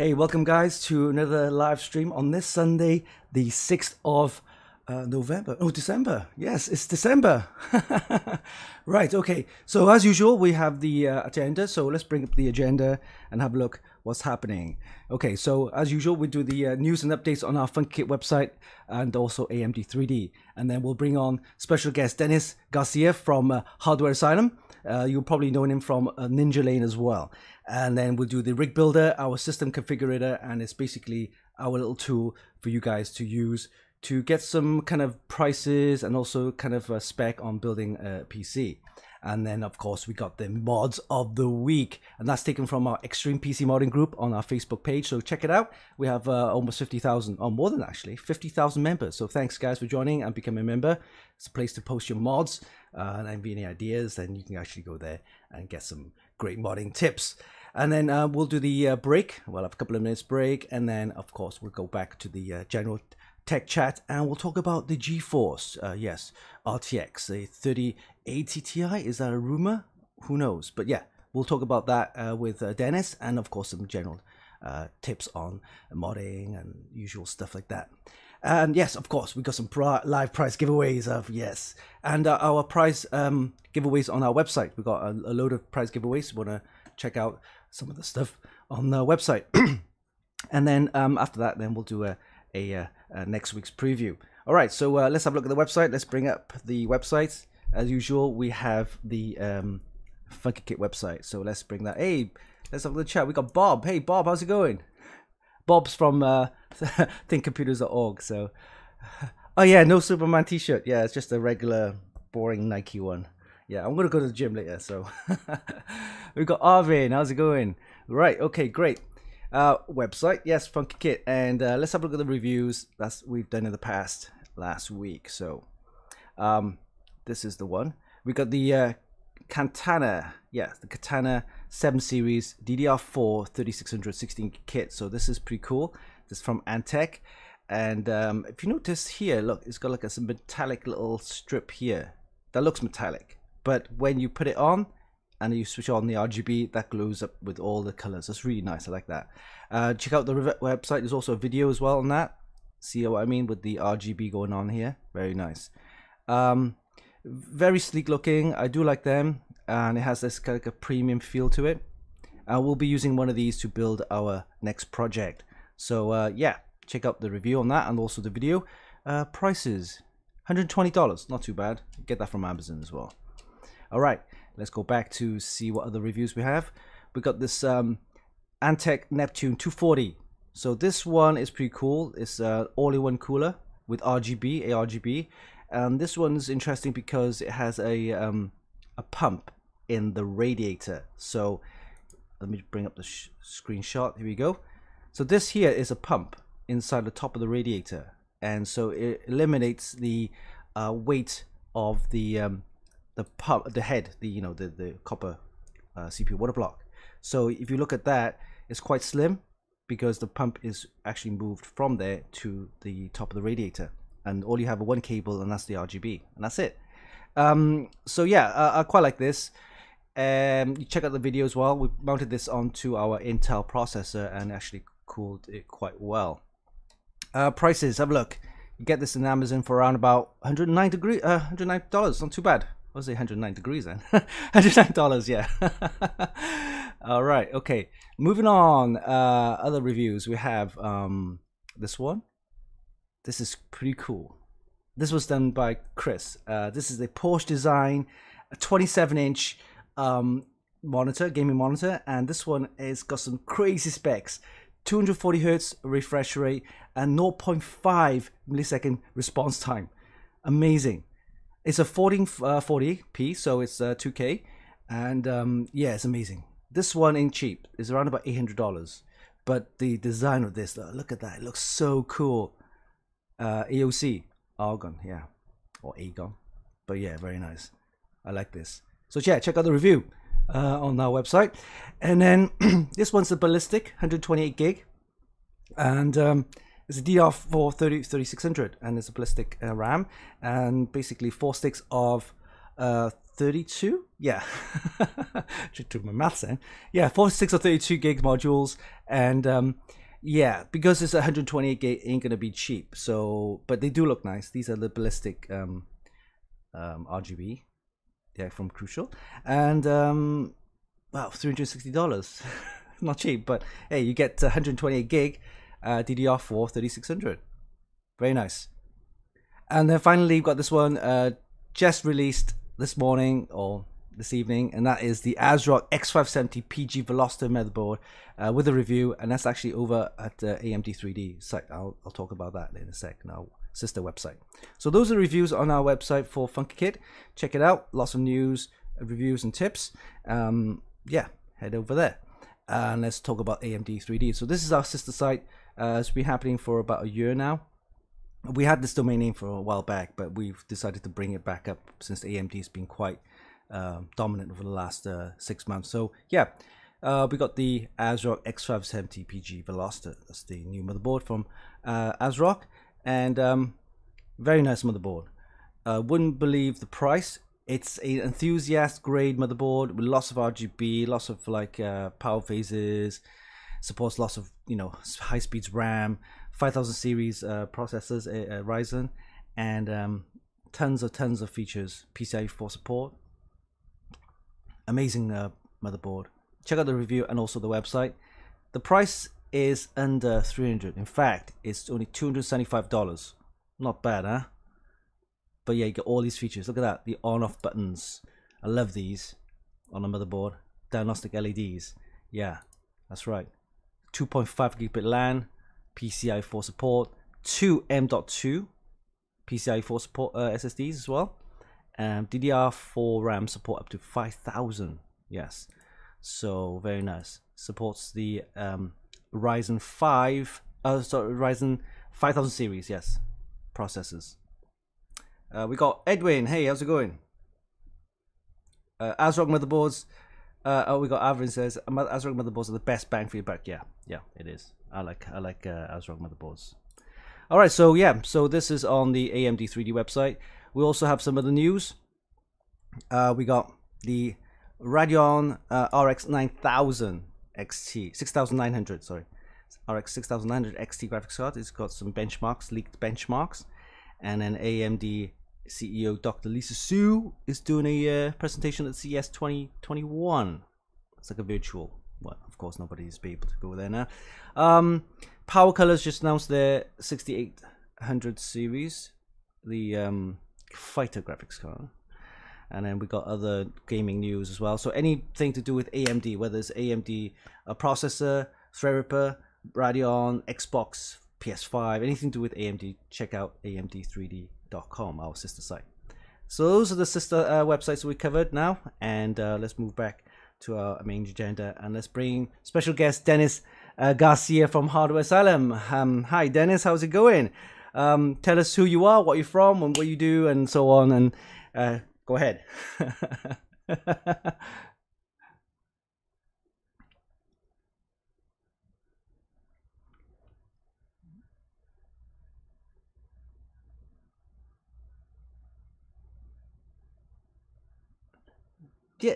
Hey, welcome guys to another live stream on this Sunday, the 6th of uh, November. Oh, December. Yes, it's December. right, okay. So as usual, we have the uh, agenda. So let's bring up the agenda and have a look what's happening. Okay, so as usual, we do the uh, news and updates on our FunkyKit website and also AMD 3D. And then we'll bring on special guest Dennis Garcia from uh, Hardware Asylum. Uh, you'll probably know him from uh, Ninja Lane as well and then we'll do the rig builder, our system configurator, and it's basically our little tool for you guys to use to get some kind of prices and also kind of a spec on building a PC. And then, of course, we got the mods of the week, and that's taken from our Extreme PC modding group on our Facebook page. So check it out. We have uh, almost 50,000, or more than actually, 50,000 members. So thanks, guys, for joining and becoming a member. It's a place to post your mods uh, and if you have any ideas, then you can actually go there and get some great modding tips. And then uh, we'll do the uh, break. We'll have a couple of minutes break. And then, of course, we'll go back to the uh, general tech chat and we'll talk about the GeForce. Uh, yes, RTX, a 3080 Ti. Is that a rumor? Who knows? But yeah, we'll talk about that uh, with uh, Dennis and, of course, some general tips on modding and usual stuff like that. And yes, of course, we've got some live prize giveaways of yes, and uh, our prize um, giveaways on our website. We've got a, a load of prize giveaways. You want to check out some of the stuff on the website. and then um, after that, then we'll do a, a, a, a next week's preview. All right, so uh, let's have a look at the website. Let's bring up the website. As usual, we have the um, FunkyKit website. So let's bring that. Hey, let's have a chat. We got Bob. Hey, Bob, how's it going? Bob's from uh, thinkcomputers.org. So, oh yeah, no Superman T-shirt. Yeah, it's just a regular, boring Nike one yeah, I'm gonna go to the gym later. So we've got Arvin. How's it going? Right. Okay. Great. Uh, website. Yes, Funky Kit. And uh, let's have a look at the reviews that's we've done in the past last week. So um, this is the one. We got the uh, Katana. Yeah, the Katana 7 Series DDR4 3600 16 kit. So this is pretty cool. This is from Antec. And um, if you notice here, look, it's got like a metallic little strip here. That looks metallic but when you put it on and you switch on the RGB, that glows up with all the colors. That's really nice. I like that. Uh, check out the website. There's also a video as well on that. See what I mean with the RGB going on here. Very nice. Um, very sleek looking. I do like them, and it has this kind of a premium feel to it. Uh, we'll be using one of these to build our next project. So uh, yeah, check out the review on that and also the video. Uh, prices, $120, not too bad. Get that from Amazon as well. All right, let's go back to see what other reviews we have. We got this um, Antec Neptune 240. So this one is pretty cool. It's an all-in-one cooler with RGB, ARGB. And this one's interesting because it has a um, a pump in the radiator. So let me bring up the screenshot. Here we go. So this here is a pump inside the top of the radiator, and so it eliminates the uh, weight of the um, the pump, the head, the you know the the copper uh, CPU water block. So if you look at that, it's quite slim because the pump is actually moved from there to the top of the radiator, and all you have are one cable, and that's the RGB, and that's it. Um, so yeah, I quite like this. Um, you check out the video as well. We mounted this onto our Intel processor and actually cooled it quite well. Uh, prices, have a look. You get this in Amazon for around about 109 degree, uh, 109 dollars. Not too bad was it 109 degrees then? 109 dollars, yeah. All right, okay. Moving on. Uh, other reviews we have um, this one. This is pretty cool. This was done by Chris. Uh, this is a Porsche design, a 27 inch um, monitor, gaming monitor, and this one has got some crazy specs. 240 hertz refresh rate and 0.5 millisecond response time. Amazing. It's a 1440p, uh, so it's uh, 2K, and um, yeah, it's amazing. This one ain't cheap. is around about $800, but the design of this, look at that, it looks so cool. Uh, AOC, Argon, yeah, or Agon, but yeah, very nice. I like this. So yeah, check out the review uh, on our website. And then this one's the Ballistix 128 gig, and um, it's a DDR4 30, 3600 and it's a Ballistix uh, RAM and basically four sticks of uh, 32 yeah. Just took my maths in. Yeah 46 or 32 gig modules and um yeah because it's 128 gig ain't gonna be cheap so but they do look nice. These are the Ballistix um um rgb yeah from crucial. And um wow 360 dollars. Not cheap but hey you get 128 gig uh ddr4 3600 very nice and then finally we've got this one uh just released this morning or this evening, and that is the ASRock X570 PG Velocita motherboard uh, with a review, and that's actually over at uh, AMD 3D site. I'll, I'll talk about that in a sec. now sister website. So those are reviews on our website for Funky Kit. Check it out. Lots of news, reviews, and tips. Um, yeah, head over there. And let's talk about AMD 3D. So this is our sister site. Uh, it's been happening for about a year now we had this domain name for a while back, but we've decided to bring it back up since AMD has been quite uh, dominant over the last uh, six months. So yeah, uh, we got the ASRock X570 PG Velocita. That's the new motherboard from uh, ASRock, and um, very nice motherboard. Uh, wouldn't believe the price. It's an enthusiast grade motherboard with lots of RGB, lots of like uh, power phases, supports lots of you know high speeds RAM 5000 series uh, processors, uh, Ryzen, and um, tons of tons of features. PCIe 4 support. Amazing uh, motherboard. Check out the review and also the website. The price is under 300. In fact, it's only 275 dollars. Not bad, huh? But yeah, you get all these features. Look at that, the on-off buttons. I love these on a motherboard. Diagnostic LEDs. Yeah, that's right. 2.5 gigabit LAN, PCI 4 support, two M.2 PCI 4 support uh, SSDs as well, and DDR4 RAM support up to 5000. Yes, so very nice. Supports the um, Ryzen 5, uh, sorry, Ryzen 5000 series. Yes, processors. Uh, we got Edwin. Hey, how's it going? Uh, ASRock motherboards. Uh, oh, we got Avrin says ASRock motherboards are the best bang for your buck. Yeah, yeah, it is. I like I like uh, ASRock motherboards. All right, so yeah, so this is on the AMD 3D website. We also have some other news. Uh, we got the Radeon uh, RX 9000 XT 6900. Sorry, RX 6900 XT graphics card. It's got some benchmarks, leaked benchmarks, and then AMD CEO Dr. Lisa Su is doing a uh, presentation at CES 2021. It's like a virtual well, of course, nobody's be able to go there now. Um, Power Colors just announced their 6800 series, the um, fighter graphics card. And then we got other gaming news as well. So anything to do with AMD, whether it's AMD a processor, Threadripper, Radeon, Xbox, PS5, anything to do with AMD, check out AMD3D.com, our sister site. So those are the sister uh, websites we covered now, and uh, let's move back to our main agenda. And let's bring special guest Dennis uh, Garcia from Hardware Asylum. Um, hi, Dennis. How's it going? Um, tell us who you are, what you're from, and what you do, and so on. And uh, go ahead. yeah,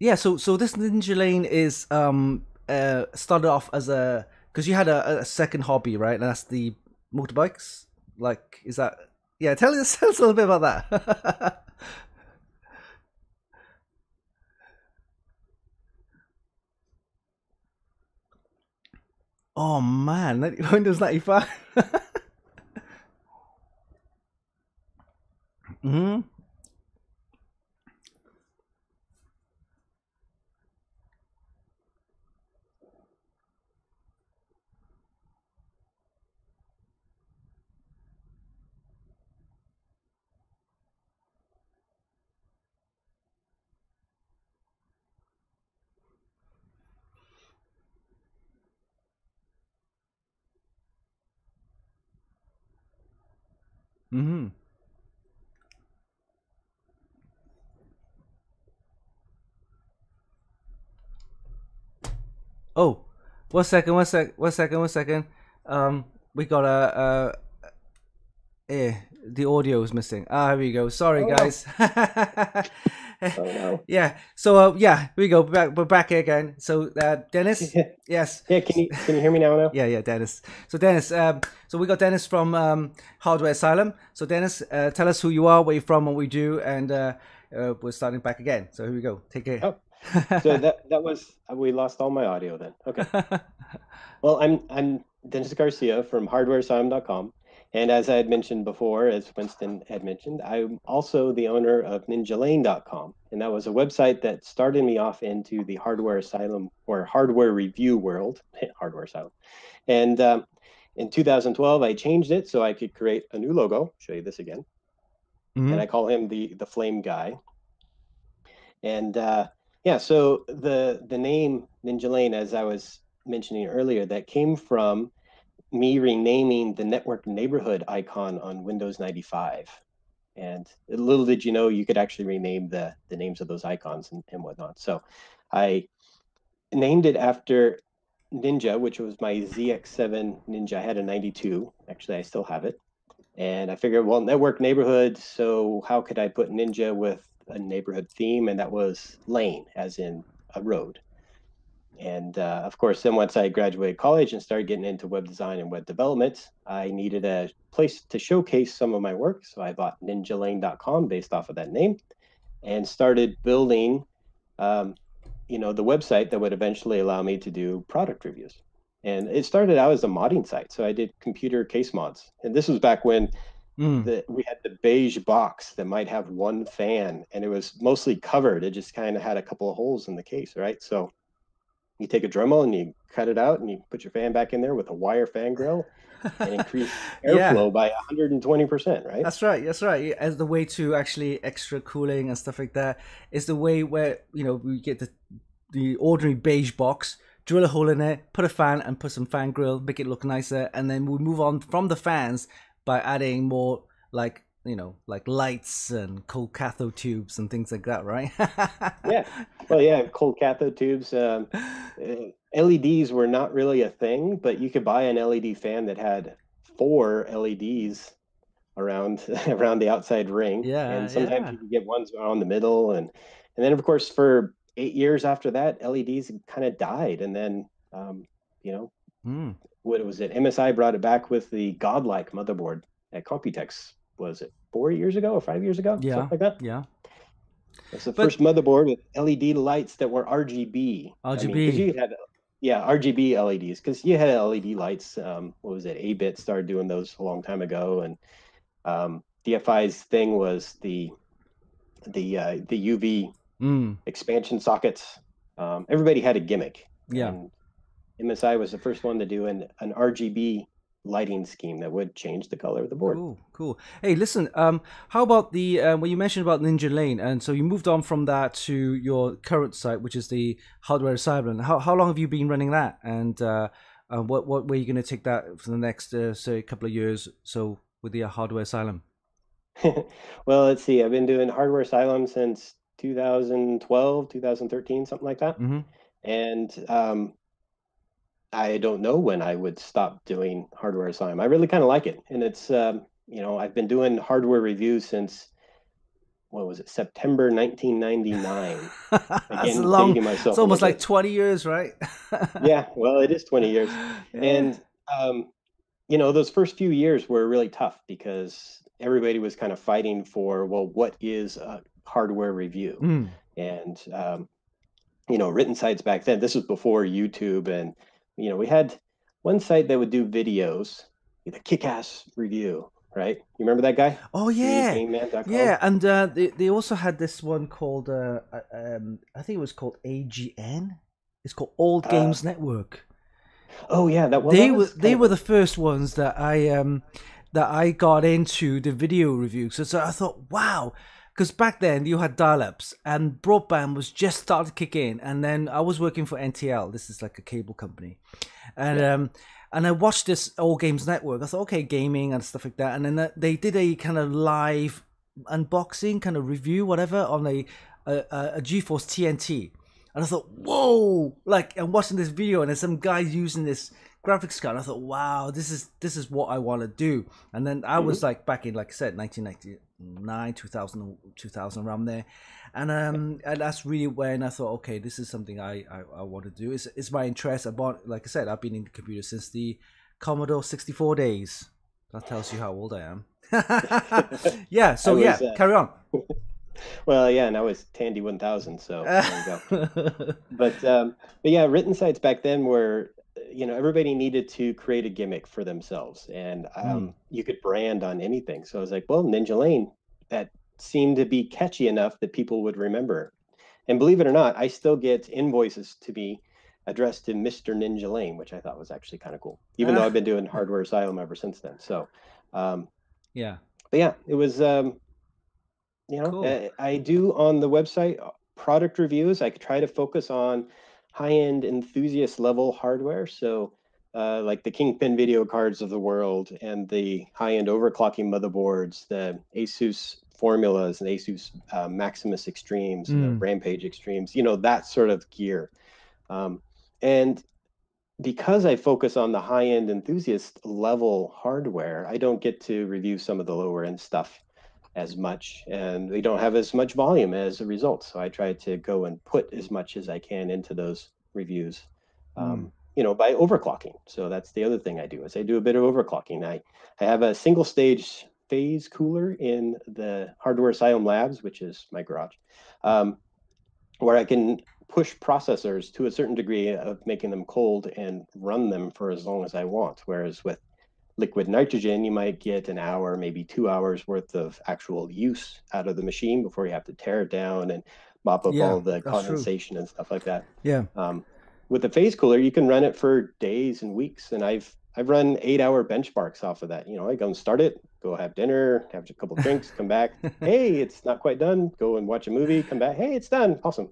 Yeah, so so this Ninja Lane is um uh started off as a because you had a, a second hobby, right? And that's the motorbikes. Like, is that yeah? Tell us, tell us a little bit about that. oh man, Windows ninety five. hmm Mm-hmm. Oh, one second, one sec, one second, one second. Um, we got a. a eh, the audio is missing. Ah, here we go. Sorry, Oh, guys. Oh no. Yeah. So uh, yeah, here we go. We're back, we're back again. So uh, Dennis. Yes. Yeah, can you can you hear me now? Now? Yeah, yeah, Dennis. So Dennis, um, so we got Dennis from um, Hardware Asylum. So Dennis, uh, tell us who you are, where you're from, what we do, and uh, uh, we're starting back again. So here we go. Take care. Oh, So that that was we lost all my audio then. Okay. Well, I'm I'm Dennis Garcia from HardwareAsylum.com, and as I had mentioned before, as Winston had mentioned, I'm also the owner of NinjaLane.com, and that was a website that started me off into the hardware asylum or hardware review world, hardware asylum, and um, in 2012 I changed it so I could create a new logo. Show you this again, Mhm. and I call him the the Flame Guy. And uh, yeah, so the the name Ninja Lane, as I was mentioning earlier, that came from me renaming the network neighborhood icon on Windows 95. And little did you know, you could actually rename the the names of those icons and, and whatnot. So I named it after Ninja, which was my ZX7 Ninja. I had a 92. Actually, I still have it. And I figured, well, network neighborhood. So how could I put Ninja with a neighborhood theme? And that was lane, as in a road. And uh, of course, then once I graduated college and started getting into web design and web development, I needed a place to showcase some of my work. So I bought ninjalane.com based off of that name and started building, um, you know, the website that would eventually allow me to do product reviews. And it started out as a modding site. So I did computer case mods. And this was back when Mm. the, we had the beige box that might have one fan and it was mostly covered. It just kind of had a couple of holes in the case, right? So you take a Dremel and you cut it out and you put your fan back in there with a wire fan grill and increase Yeah. airflow by 120%, right? That's right. That's right. As the way to actually extra cooling and stuff like that is the way where you know we get the the ordinary beige box, drill a hole in it, put a fan, and put some fan grill, make it look nicer, and then we move on from the fans by adding more like you know like lights and cold cathode tubes and things like that, right? yeah. Well, yeah, cold cathode tubes. Um, uh, LEDs were not really a thing, but you could buy an LED fan that had four LEDs around around the outside ring. Yeah, And sometimes yeah. you could get ones around the middle, and and then of course for eight years after that, LEDs kind of died, and then um, you know Mm. what was it? MSI brought it back with the Godlike motherboard at Computex. Was it four years ago or five years ago? Yeah. Something like that. Yeah. It's the But- first motherboard with LED lights that were RGB. I mean, RGB. you had, yeah, RGB LEDs because you had LED lights. Um, what was it? A bit started doing those a long time ago, and um, DFI's thing was the the uh, the UV Mm. expansion sockets. Um, everybody had a gimmick. Yeah. And MSI was the first one to do an an RGB lighting scheme that would change the color of the board. Cool, cool. Hey, listen. Um, how about the uh, when you mentioned about Ninja Lane, and so you moved on from that to your current site, which is the Hardware Asylum. How how long have you been running that, and uh, uh, what what way are you going to take that for the next uh, say couple of years? So with the uh, Hardware Asylum. well, let's see. I've been doing Hardware Asylum since 2012, 2013, something like that. Mm-hmm. And um, I don't know when I would stop doing Hardware Asylum. I really kind of like it. And it's, um, you know, I've been doing hardware reviews since, what was it, September 1999. That's long. myself It's almost like bit. twenty years, right? yeah, well, it is 20 years. Yeah. And, um, you know, those first few years were really tough because everybody was kind of fighting for, well, what is a hardware review? Mm. and um, you know written sites back then this was before youtube and you know we had one site that would do videos the kick-ass review right you remember that guy Oh yeah. Yeah, and uh, they they also had this one called uh, uh, um, I think it was called AGN. It's called Old Uh, Games Network. oh yeah that, well, they that were they of- were the first ones that I um that I got into the video reviews. So, so I thought, wow, because back then you had dial-ups and broadband was just starting to kick in, and then I was working for NTL. This is like a cable company, and um and I watched this Old Games Network. I thought, okay, gaming and stuff like that, and then they did a kind of live unboxing, kind of review, whatever, on a a, a, GeForce TNT. And I thought, whoa! Like, I'm watching this video, and there's some guy using this graphics card. I thought, wow, this is this is what I want to do. And then I was mm-hmm. like back in, like I said, 1999, 2000, 2000 around there, and um, and that's really when I thought, okay, this is something I I, I want to do. It's it's my interest. I bought, like I said, I've been in the computer since the Commodore 64 days. That tells you how old I am. yeah. So was, yeah, uh, carry on. well, yeah, and I was Tandy 1000, so there you go. but um, but yeah, written sites back then were you know everybody needed to create a gimmick for themselves and um, mm. you could brand on anything. So i was like well ninja lane that seemed to be catchy enough that people would remember and believe it or not i still get invoices to be addressed to mr ninja lane which i thought was actually kind of cool even though i've been doing hardware asylum ever since then. So um, yeah. but yeah it was um, you know cool. I, I do on the website uh, product reviews. I try to focus on high-end enthusiast level hardware. So uh, like the Kingpin video cards of the world and the high-end overclocking motherboards, the Asus formulas and Asus uh, Maximus Extremes, mm. Rampage Extremes, you know, that sort of gear. Um, and because I focus on the high-end enthusiast level hardware, I don't get to review some of the lower end stuff as much and we don't have as much volume as a result so i try to go and put as much as i can into those reviews um, mm. you know by overclocking. So that's the other thing i do is i do a bit of overclocking. I, I have a single stage phase cooler in the hardware asylum labs which is my garage um, where i can push processors to a certain degree of making them cold and run them for as long as i want. Whereas with liquid nitrogen, you might get an hour, maybe two hours worth of actual use out of the machine before you have to tear it down and mop up yeah, all the condensation true. and stuff like that. Yeah. Um, with the phase cooler, you can run it for days and weeks, and I've I've run eight hour benchmarks off of that. You know, I go and start it, go have dinner, have a couple drinks, come back. hey, it's not quite done. Go and watch a movie, come back. Hey, it's done. Awesome.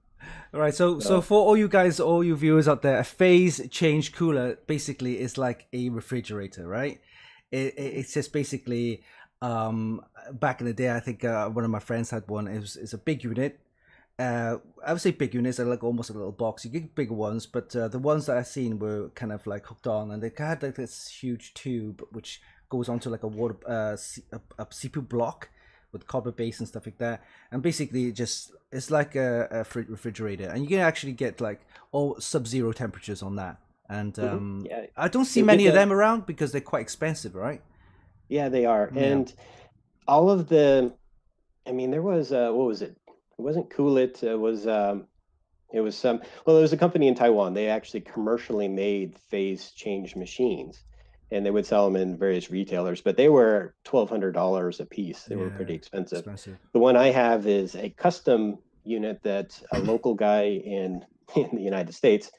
All right. So, so, so for all you guys, all you viewers out there, a phase change cooler basically is like a refrigerator, right? It, it's just basically um, back in the day. I think uh, one of my friends had one. It was it's a big unit. Uh, I would say big units are like almost a little box. You get bigger ones, but uh, the ones that I've seen were kind of like hooked on, and they had like this huge tube which goes onto like a water uh, a, CPU block with copper base and stuff like that. And basically, just it's like a, a refrigerator, and you can actually get like all sub-zero temperatures on that and mm-hmm. um, yeah. I don't see many of them around because they're quite expensive, right? Yeah, they are, yeah. and all of the, I mean, there was uh, what was it? It wasn't Coolit. It was um, it was some. Well, there was a company in Taiwan. They actually commercially made phase change machines, and they would sell them in various retailers. But they were twelve hundred dollars a piece. They were pretty expensive. expensive. The one I have is a custom unit that a local guy in in the United States,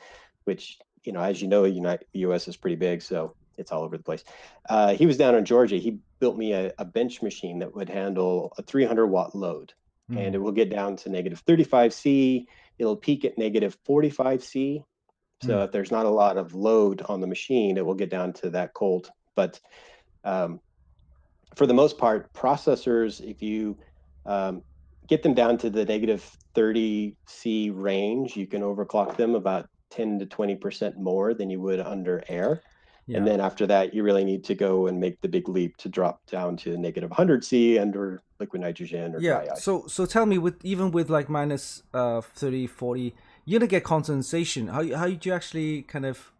which you know, as you know, United, the U.S. is pretty big, so it's all over the place. Uh, he was down in Georgia. He built me a, a, bench machine that would handle a 300 watt load, mm. and it will get down to negative 35 C. It'll peak at negative 45 C. So mm. if there's not a lot of load on the machine, it will get down to that cold. But um, for the most part, processors, if you um, get them down to the negative 30 C range, you can overclock them about 10 to 20% more than you would under air. Yeah. And then after that, you really need to go and make the big leap to drop down to negative 100 C under liquid nitrogen or yeah. So so tell me, with even with like minus uh 30, 40, you're gonna get condensation. How how do you actually kind of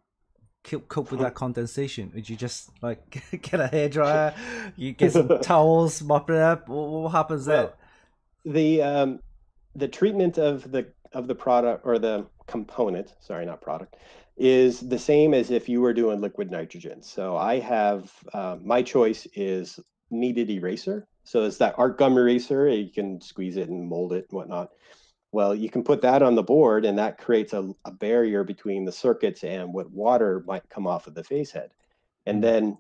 cope with that condensation? Would you just like get a hair dryer, you get some towels, mop it up? What, what happens well, there? The um, the treatment of the of the product or the component, sorry, not product, is the same as if you were doing liquid nitrogen. So I have, uh, my choice is kneaded eraser. So it's that art gum eraser, you can squeeze it and mold it and whatnot. Well, you can put that on the board and that creates a, a barrier between the circuits and what water might come off of the phase head. And then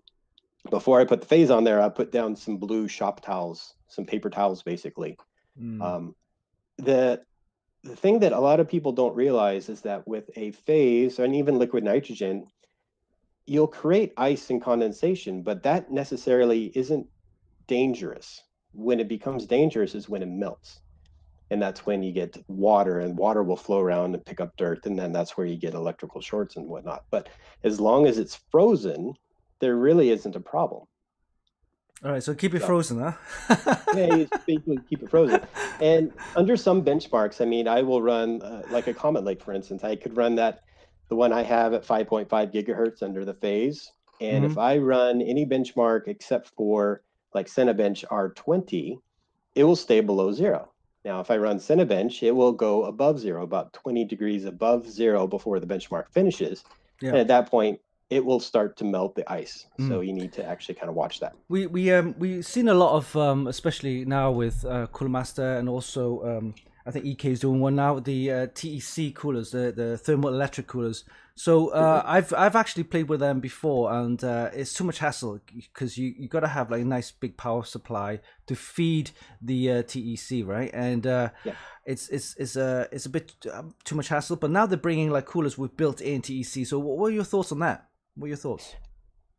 before I put the phase on there, I put down some blue shop towels, some paper towels, basically. Mm. Um, the the thing that a lot of people don't realize is that with a phase and even liquid nitrogen, you'll create ice and condensation, but that necessarily isn't dangerous. When it becomes dangerous is when it melts. and that's when you get water and water will flow around and pick up dirt and then that's where you get electrical shorts and whatnot but as long as it's frozen there really isn't a problem all right so keep it so, frozen huh yeah basically keep it frozen and under some benchmarks i mean i will run uh, like a comet lake for instance i could run that the one i have at 5.5 gigahertz under the phase and mm-hmm. if i run any benchmark except for like cinebench r20 it will stay below zero now, if I run Cinebench, it will go above zero, about 20 degrees above zero before the benchmark finishes. Yeah. And at that point, it will start to melt the ice. Mm. So you need to actually kind of watch that. We we um we've seen a lot of um especially now with uh, Cooler Master and also um I think EK is doing one now. The uh, TEC coolers, the the thermal electric coolers. So uh, mm-hmm. I've I've actually played with them before, and uh, it's too much hassle because you you got to have like a nice big power supply to feed the uh, TEC, right? And uh, yeah. it's it's it's a it's a bit um, too much hassle. But now they're bringing like coolers with built-in TEC. So what, what are your thoughts on that? What are your thoughts?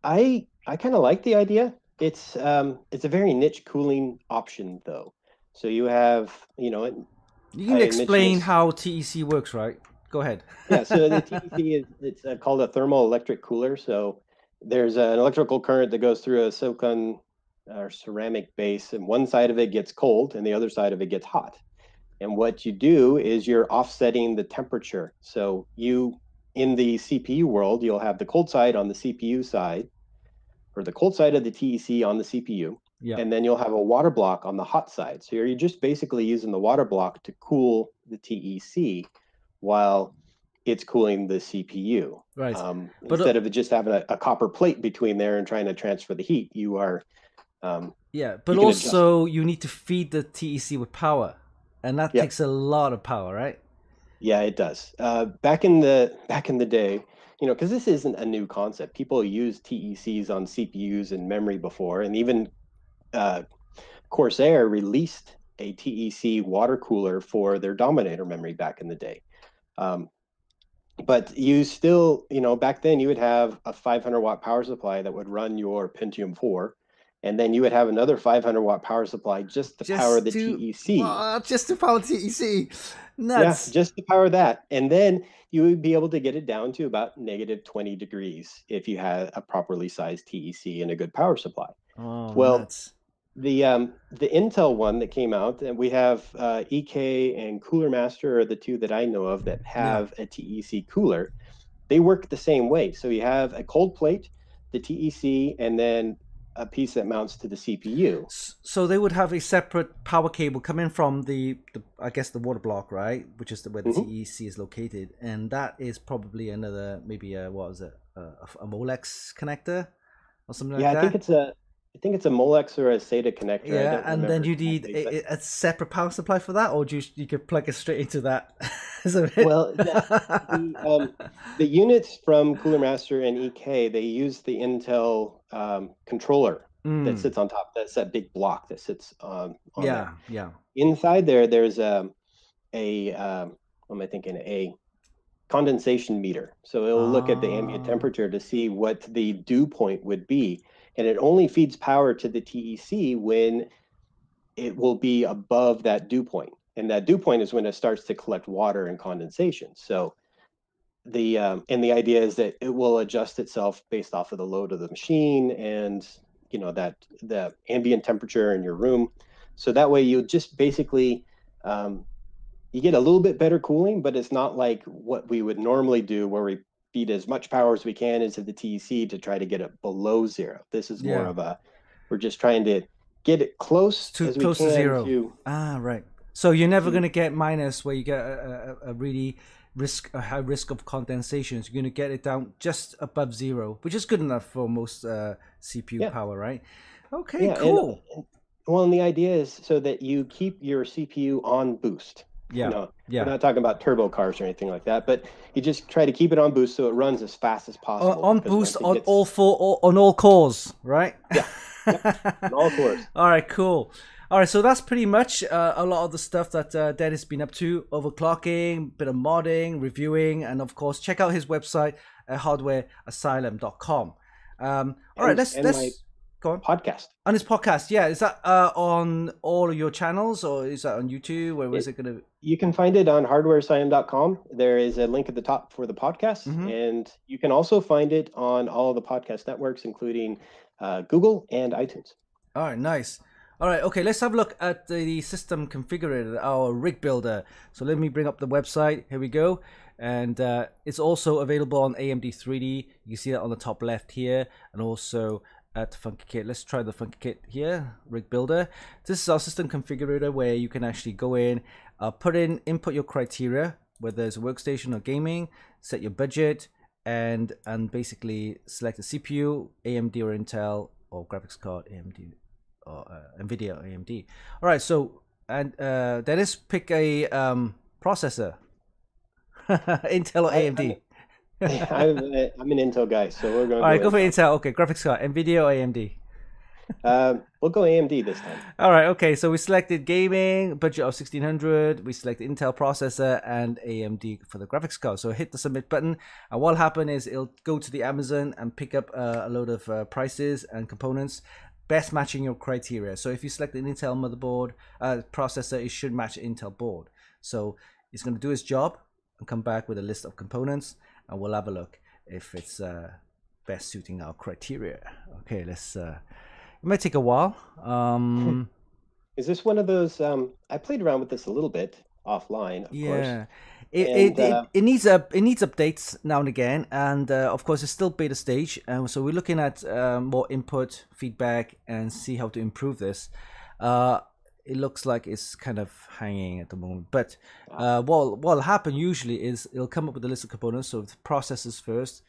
I I kind of like the idea. It's um it's a very niche cooling option though. So you have you know you can I explain how TEC works, right? Go ahead. yeah, so the TEC is it's uh, called a thermal electric cooler. So there's an electrical current that goes through a silicon or ceramic base, and one side of it gets cold, and the other side of it gets hot. And what you do is you're offsetting the temperature. So you in the CPU world, you'll have the cold side on the CPU side, or the cold side of the TEC on the CPU, yeah. And then you'll have a water block on the hot side. So you're just basically using the water block to cool the TEC while it's cooling the CPU. Right. Um, but, uh instead uh, of just having a, a, copper plate between there and trying to transfer the heat, you are. Um, yeah, but you also you need to feed the TEC with power, and that takes a lot of power, right? Yeah, it does. Uh, back in the back in the day, you know, because this isn't a new concept. People used TECs on CPUs and memory before, and even uh, Corsair released a TEC water cooler for their Dominator memory back in the day. Um, but you still, you know, back then you would have a 500 watt power supply that would run your Pentium 4, and then you would have another 500 watt power supply just to just power the to, TEC. Uh, just to power TEC. Nuts. Yeah, just to power that. And then you would be able to get it down to about negative 20 degrees if you had a properly sized TEC and a good power supply. Oh, well, nuts the um, the Intel one that came out, and we have uh, EK and Cooler Master are the two that I know of that have yeah. a TEC cooler. They work the same way. So you have a cold plate, the TEC, and then a piece that mounts to the CPU. So they would have a separate power cable coming from the, the I guess the water block, right, which is the, where the mm-hmm. TEC is located, and that is probably another maybe a, what was it a, a Molex connector or something yeah, like that. Yeah, I think it's a I think it's a Molex or a SATA connector. Yeah, and then you need a, a, separate power supply for that, or do you, you could plug it straight into that? well, the, um, the, units from Cooler Master and EK they use the Intel um, controller mm. that sits on top. That's that big block that sits on. on yeah, there. yeah. Inside there, there's um, a um, what am I thinking? A condensation meter. So it'll oh. look at the ambient ah. temperature to see what the dew point would be and it only feeds power to the TEC when it will be above that dew point. And that dew point is when it starts to collect water and condensation. So the um, and the idea is that it will adjust itself based off of the load of the machine and you know that the ambient temperature in your room. So that way you just basically um, you get a little bit better cooling, but it's not like what we would normally do where we feed as much power as we can into the TEC to try to get it below zero. This is more yeah. of a we're just trying to get it close to close to zero. To, ah, right. So you're never going to get minus where you get a, a, a, really risk a high risk of condensations. You're going to get it down just above zero, which is good enough for most uh, CPU yeah. power, right? Okay, yeah, cool. And, well, and the idea is so that you keep your CPU on boost. Yeah. You know, yeah. We're not talking about turbo cars or anything like that, but you just try to keep it on boost so it runs as fast as possible. on boost on gets... all four, all, on all cores, right? Yeah. on all cores. all right, cool. All right, so that's pretty much uh, a lot of the stuff that uh, Dennis has been up to: overclocking, bit of modding, reviewing, and of course, check out his website at hardwareasylum.com. Um, all and, right, let's let's. My Go on. podcast. On his podcast, yeah. Is that uh, on all of your channels or is that on YouTube? Where was it, it going to? You can find it on hardwareasylum.com. There is a link at the top for the podcast. Mhm. And you can also find it on all of the podcast networks, including uh, Google and iTunes. All right, nice. All right, okay, let's have a look at the system configurator, our rig builder. So let me bring up the website. Here we go. And uh, it's also available on AMD 3D. You can see that on the top left here, and also at Funky Kit. Let's try the Funky Kit here, rig builder. This is our system configurator where you can actually go in, uh, put in, input your criteria, whether it's workstation or gaming, set your budget, and and basically select a CPU, AMD or Intel, or graphics card, AMD or uh, NVIDIA or AMD. All right, so and uh, Dennis, pick a um, processor, Intel or AMD. I'm, a- I'm an Intel guy, so we're going All right, to go for Intel. Okay, graphics card, NVIDIA or AMD. Um, we'll go AMD this time. All right, okay, so we selected gaming, budget of 1600. We select Intel processor and AMD for the graphics card. So hit the submit button, and what'll happen is it'll go to the Amazon and pick up uh, a load of uh, prices and components, best matching your criteria. So if you select an Intel motherboard uh, processor, it should match Intel board. So it's going to do its job and come back with a list of components, and we'll have a look if it's uh, best suiting our criteria. Okay, let's. Uh, it might take a while. Um, Is this one of those? Um, I played around with this a little bit offline, of course. yeah, it, And, it, uh, it it needs up it needs updates now and again, and uh, of course it's still beta stage, and so we're looking at uh, more input, feedback, and see how to improve this. It looks like it's kind of hanging at the moment, but uh, what what'll happen usually is it'll come up with a list of components. So the processors first,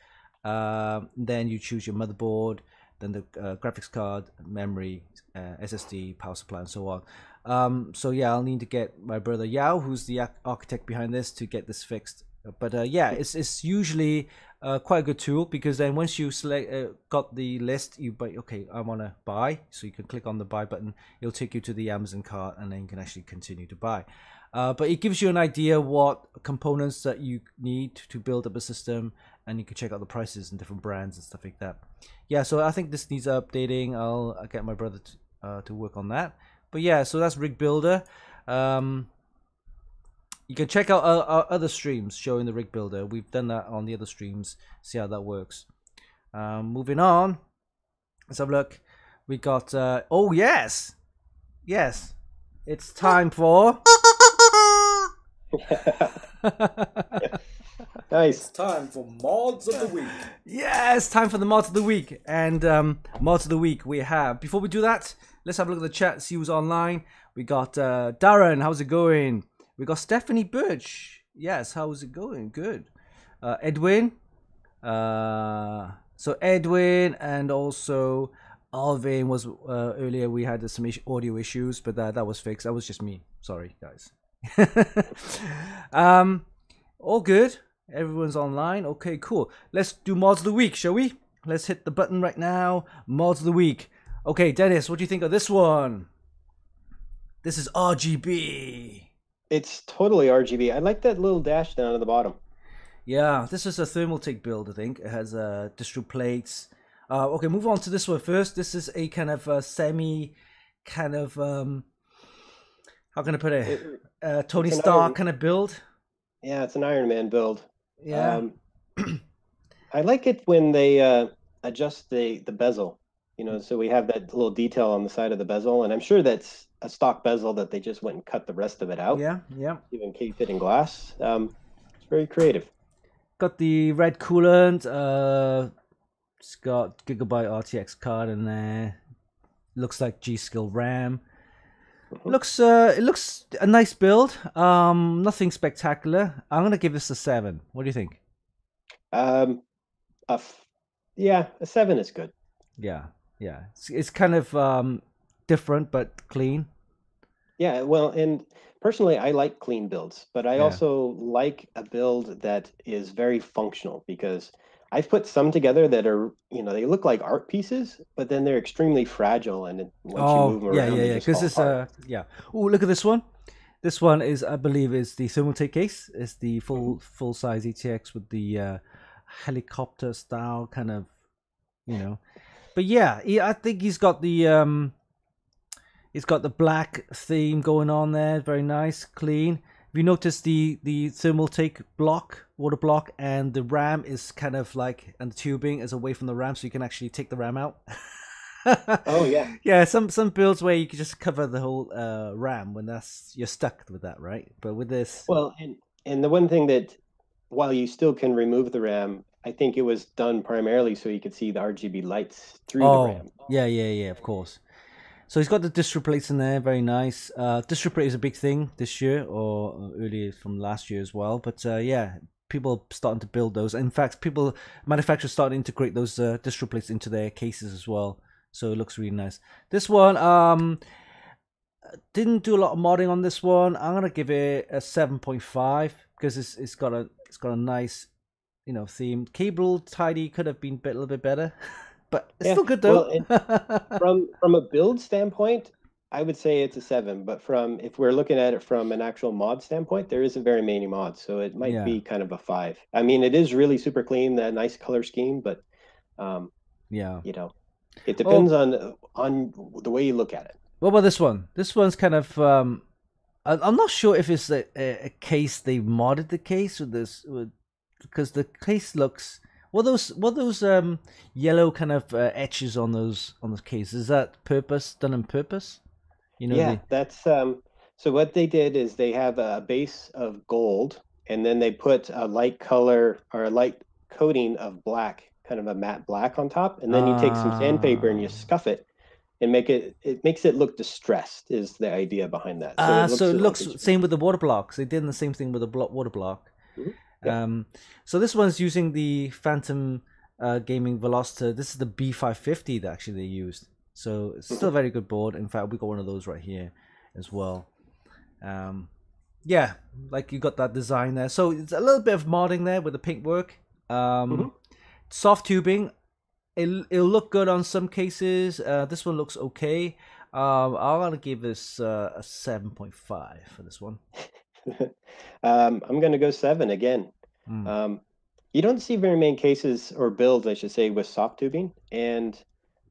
uh, then you choose your motherboard, then the uh, graphics card, memory, uh, SSD, power supply, and so on. Um, so yeah, I'll need to get my brother Yao, who's the architect behind this, to get this fixed. But uh, yeah, it's it's usually uh, quite a good tool because then once you select uh, got the list, you buy okay, I want to buy, so you can click on the buy button. It'll take you to the Amazon cart, and then you can actually continue to buy. Uh, but it gives you an idea what components that you need to build up a system, and you can check out the prices and different brands and stuff like that. Yeah, so I think this needs updating. I'll, I'll get my brother to, uh, to work on that. But yeah, so that's Rig Builder. Um, you can check out our, our other streams showing the Rig Builder. We've done that on the other streams. See how that works. Um, moving on, let's have a look. We got. Uh, oh yes, yes, it's time for. Nice. Time for mods of the week. Yes, time for the mod of the week. And um, mod of the week we have. Before we do that, let's have a look at the chat, see who's online. We got uh, Darren, how's it going? We got Stephanie Birch. Yes, how's it going? Good. Uh, Edwin. Uh, so Edwin and also Alvin was uh, earlier. We had some audio issues, but that that was fixed. That was just me. Sorry, guys. um, all good. Everyone's online. Okay, cool. Let's do mods of the week, shall we? Let's hit the button right now. Mods of the week. Okay, Dennis, what do you think of this one? This is RGB. It's totally RGB. I like that little dash down at the bottom. Yeah, this is a Thermaltake build, I think. It has uh, distro plates. Uh, okay, move on to this one first. This is a kind of uh, semi, kind of, um, how can I put it? It- Uh, Tony Stark iron- kind of build. yeah, it's an Iron Man build. Yeah. Um, I like it when they uh, adjust the the bezel. You know, so we have that little detail on the side of the bezel, and I'm sure that's a stock bezel that they just went and cut the rest of it out, yeah, yeah. even keep it in glass. Um, it's very creative. Got the red coolant. Uh, it's got Gigabyte RTX card in there. Looks like G Skill RAM. Mhm. Looks uh, it looks a nice build. Um, nothing spectacular. I'm gonna give this a seven. What do you think? Um, a f- yeah, a seven is good. Yeah, yeah. It's, it's kind of um different but clean. Yeah, well, and personally, I like clean builds, but I Yeah. also like a build that is very functional because I've put some together that are, you know, they look like art pieces, but then they're extremely fragile, and it- once you move them Oh, yeah, around, yeah, yeah. Because it's uh, yeah. Oh, look at this one. This one is, I believe, is the Thermaltake case. It's the full Mm-hmm. full size ETX with the uh, helicopter style kind of, you know. but yeah, he, I think he's got the um, he's got the black theme going on there. Very nice, clean. Have you noticed the the Thermaltake block, water block, and the ram is kind of like and the tubing is away from the ram, so you can actually take the ram out. Oh yeah. yeah, some some builds where you can just cover the whole uh, RAM when that's you're stuck with that, right? But with this, Well, and and the one thing that while you still can remove the RAM, I think it was done primarily so you could see the RGB lights through oh, the RAM. yeah, yeah, yeah, of course. So he's got the distro plates in there, very nice. Uh, distro plate is a big thing this year or earlier from last year as well. But uh, yeah, people starting to build those. In fact, people manufacturers starting to integrate those uh, distro plates into their cases as well. So it looks really nice. This one, um, didn't do a lot of modding on this one. I'm gonna give it a seven point five because it's it's got a it's got a nice, you know, theme. Cable tidy could have been a, bit, a little bit better, but it's Yeah, still good though. well, From from a build standpoint, I would say it's a seven. But from if we're looking at it from an actual mod standpoint, there isn't very many mods, so it might Yeah. be kind of a five. I mean, it is really super clean, that nice color scheme, but um, yeah. you know, it depends on on the way you look at it. What about this one? This one's kind of um, I'm not sure if it's a, a, a case they modded the case with this with because the case looks what those what those um yellow kind of uh, etches on those on the case is that purpose done on purpose? You know, yeah, the, that's um. So what they did is they have a base of gold, and then they put a light color or a light coating of black, kind of a matte black on top, and then you take some sandpaper and you Ah. scuff it, and make it. It makes it look distressed. Is the idea behind that? Ah, so it looks same with the water blocks. They did the same thing with the block water block. Mhm. Yeah. Um, so this one's using the Phantom uh, Gaming Velocita. This is the B550 that actually they used. So it's still a very good board. In fact, we got one of those right here as well. Um, yeah, like you got that design there. So it's a little bit of modding there with the paintwork. Um, Mhm. Soft tubing. It'll, it'll look good on some cases. Uh, this one looks okay. Um, I'm gonna give this uh, a seven point five for this one. um, I'm going to go seven again. Mm. Um, you don't see very many cases or builds, I should say, with soft tubing, and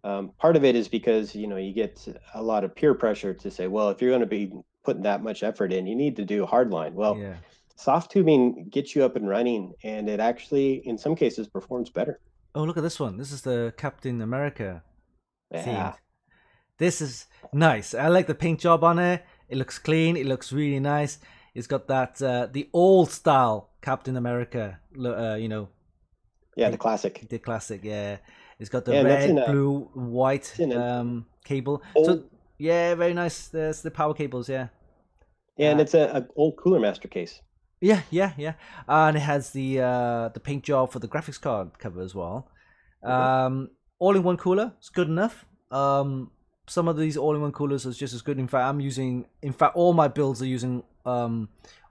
um, part of it is because you know you get a lot of peer pressure to say, well, if you're going to be putting that much effort in, you need to do hardline. Well, yeah. soft tubing gets you up and running, and it actually, in some cases, performs better. Oh, look at this one. This is the Captain America Yeah, themed. This is nice. I like the paint job on it. It looks clean. It looks really nice. It's got that uh, the old style Captain America. Uh, you know, yeah, the classic. the classic. Yeah, it's got the Yeah, red, a- blue, white it's in a um, cable. So yeah, very nice. There's the power cables. Yeah. yeah, and uh, it's a, a old Cooler Master case. Yeah, yeah, yeah. and it has the uh, the paint job for the graphics card cover as well. Mhm. Um, all in one cooler. It's good enough. Um, some of these all in one coolers is just as good. In fact, I'm using. In fact, all my builds are using um,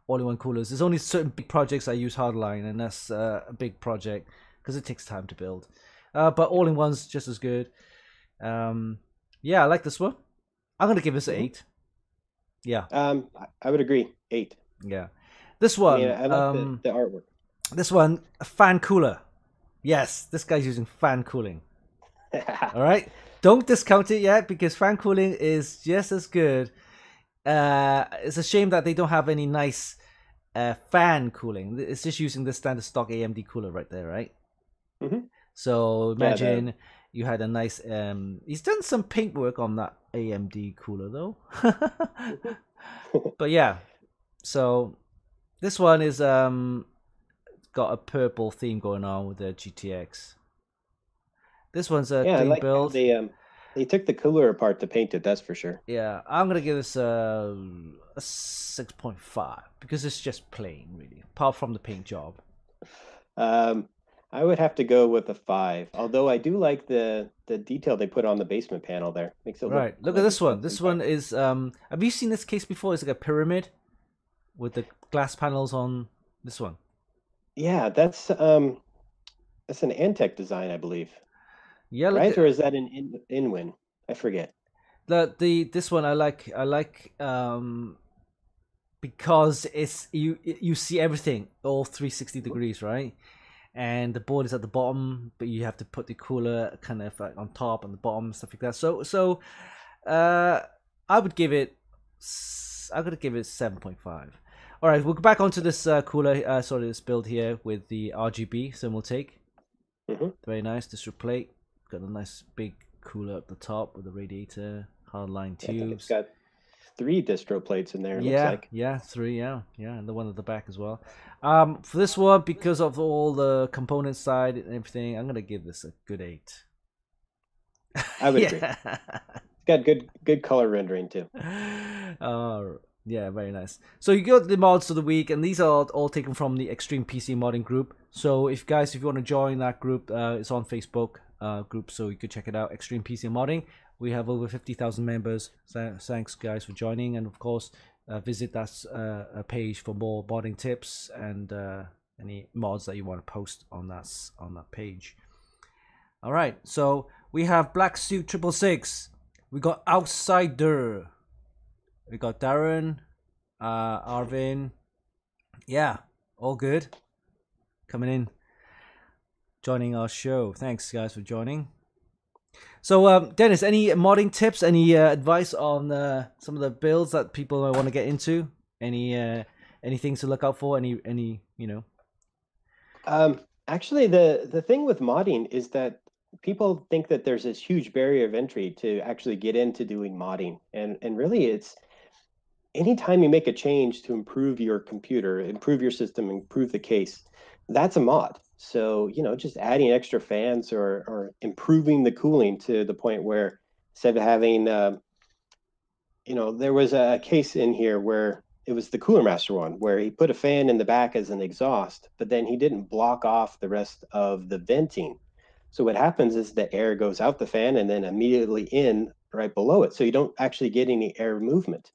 all in one coolers. There's only certain big projects I use hardline, and that's uh, a big project because it takes time to build. Uh, but all in one's just as good. Um, yeah, I like this one. I'm gonna give this an Mhm. eight. Yeah, Um, I, would agree. Eight. yeah. This one. mean, I like um, the, the artwork. This one, a fan cooler. Yes, this guy's using fan cooling. All right, don't discount it yet because fan cooling is just as good. Uh, it's a shame that they don't have any nice uh, fan cooling. It's just using the standard stock AMD cooler right there, right? Mhm. So Yeah, imagine you had a nice. Um, he's done some paint work on that AMD cooler though. but yeah, so this one is um got a purple theme going on with the GTX. This one's a yeah, I like build. they um they took the cooler apart to paint it. That's for sure. Yeah, I'm gonna give this a, a six point five because it's just plain, really. Apart from the paint job. Um, I would have to go with a five. Although I do like the the detail they put on the basement panel there. Makes it look Right. Look like at this one. This one is um. Have you seen this case before? It's like a pyramid with the glass panels on this one. Yeah, that's um, that's an Antec design, I believe. Yeah, Right? at- Or is that an in in win? I forget. the the this one I like I like um because it's you you see everything all 360 degrees right and the board is at the bottom, but you have to put the cooler kind of like on top and the bottom stuff like that. So so uh, I would give it i'm gonna give it seven point five. All right, we'll go back onto this uh, cooler. Uh, sorry, this build here with the RGB Thermaltake. Mhm. Very nice. Distro plate. Got a nice big cooler at the top with a radiator, hardline tubes. it's got three distro plates in there. It yeah, looks like. yeah, three, yeah, yeah, and the one at the back as well. Um, for this one, because of all the component side and everything, I'm gonna give this a good eight. I would agree. yeah. It's got good good color rendering too. Uh, yeah, very nice. So you got the mods of the week, and these are all taken from the Extreme PC Modding group. So if guys, if you want to join that group, uh, it's on Facebook uh, group, so you could check it out. Extreme PC Modding. We have over fifty thousand members. So thanks, guys, for joining, and of course, uh, visit that uh, page for more modding tips and uh, any mods that you want to post on that on that page. All right, so we have Black Suit Triple Six. We got Outsider. We got Darren, uh, Arvin. Yeah, all good. Coming in, joining our show. Thanks, guys, for joining. So, um, Dennis, any modding tips? Any uh, advice on uh, some of the builds that people want to get into? Any uh, any things to look out for? Any any you know? Um, actually, the the thing with modding is that people think that there's this huge barrier of entry to actually get into doing modding, and and really, it's anytime you make a change to improve your computer, improve your system, improve the case, that's a mod. So you know, just adding extra fans or or improving the cooling to the point where instead of having, um, you know, there was a case in here where it was the Cooler Master one where he put a fan in the back as an exhaust, but then he didn't block off the rest of the venting. So what happens is the air goes out the fan and then immediately in right below it. So you don't actually get any air movement.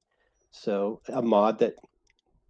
So a mod that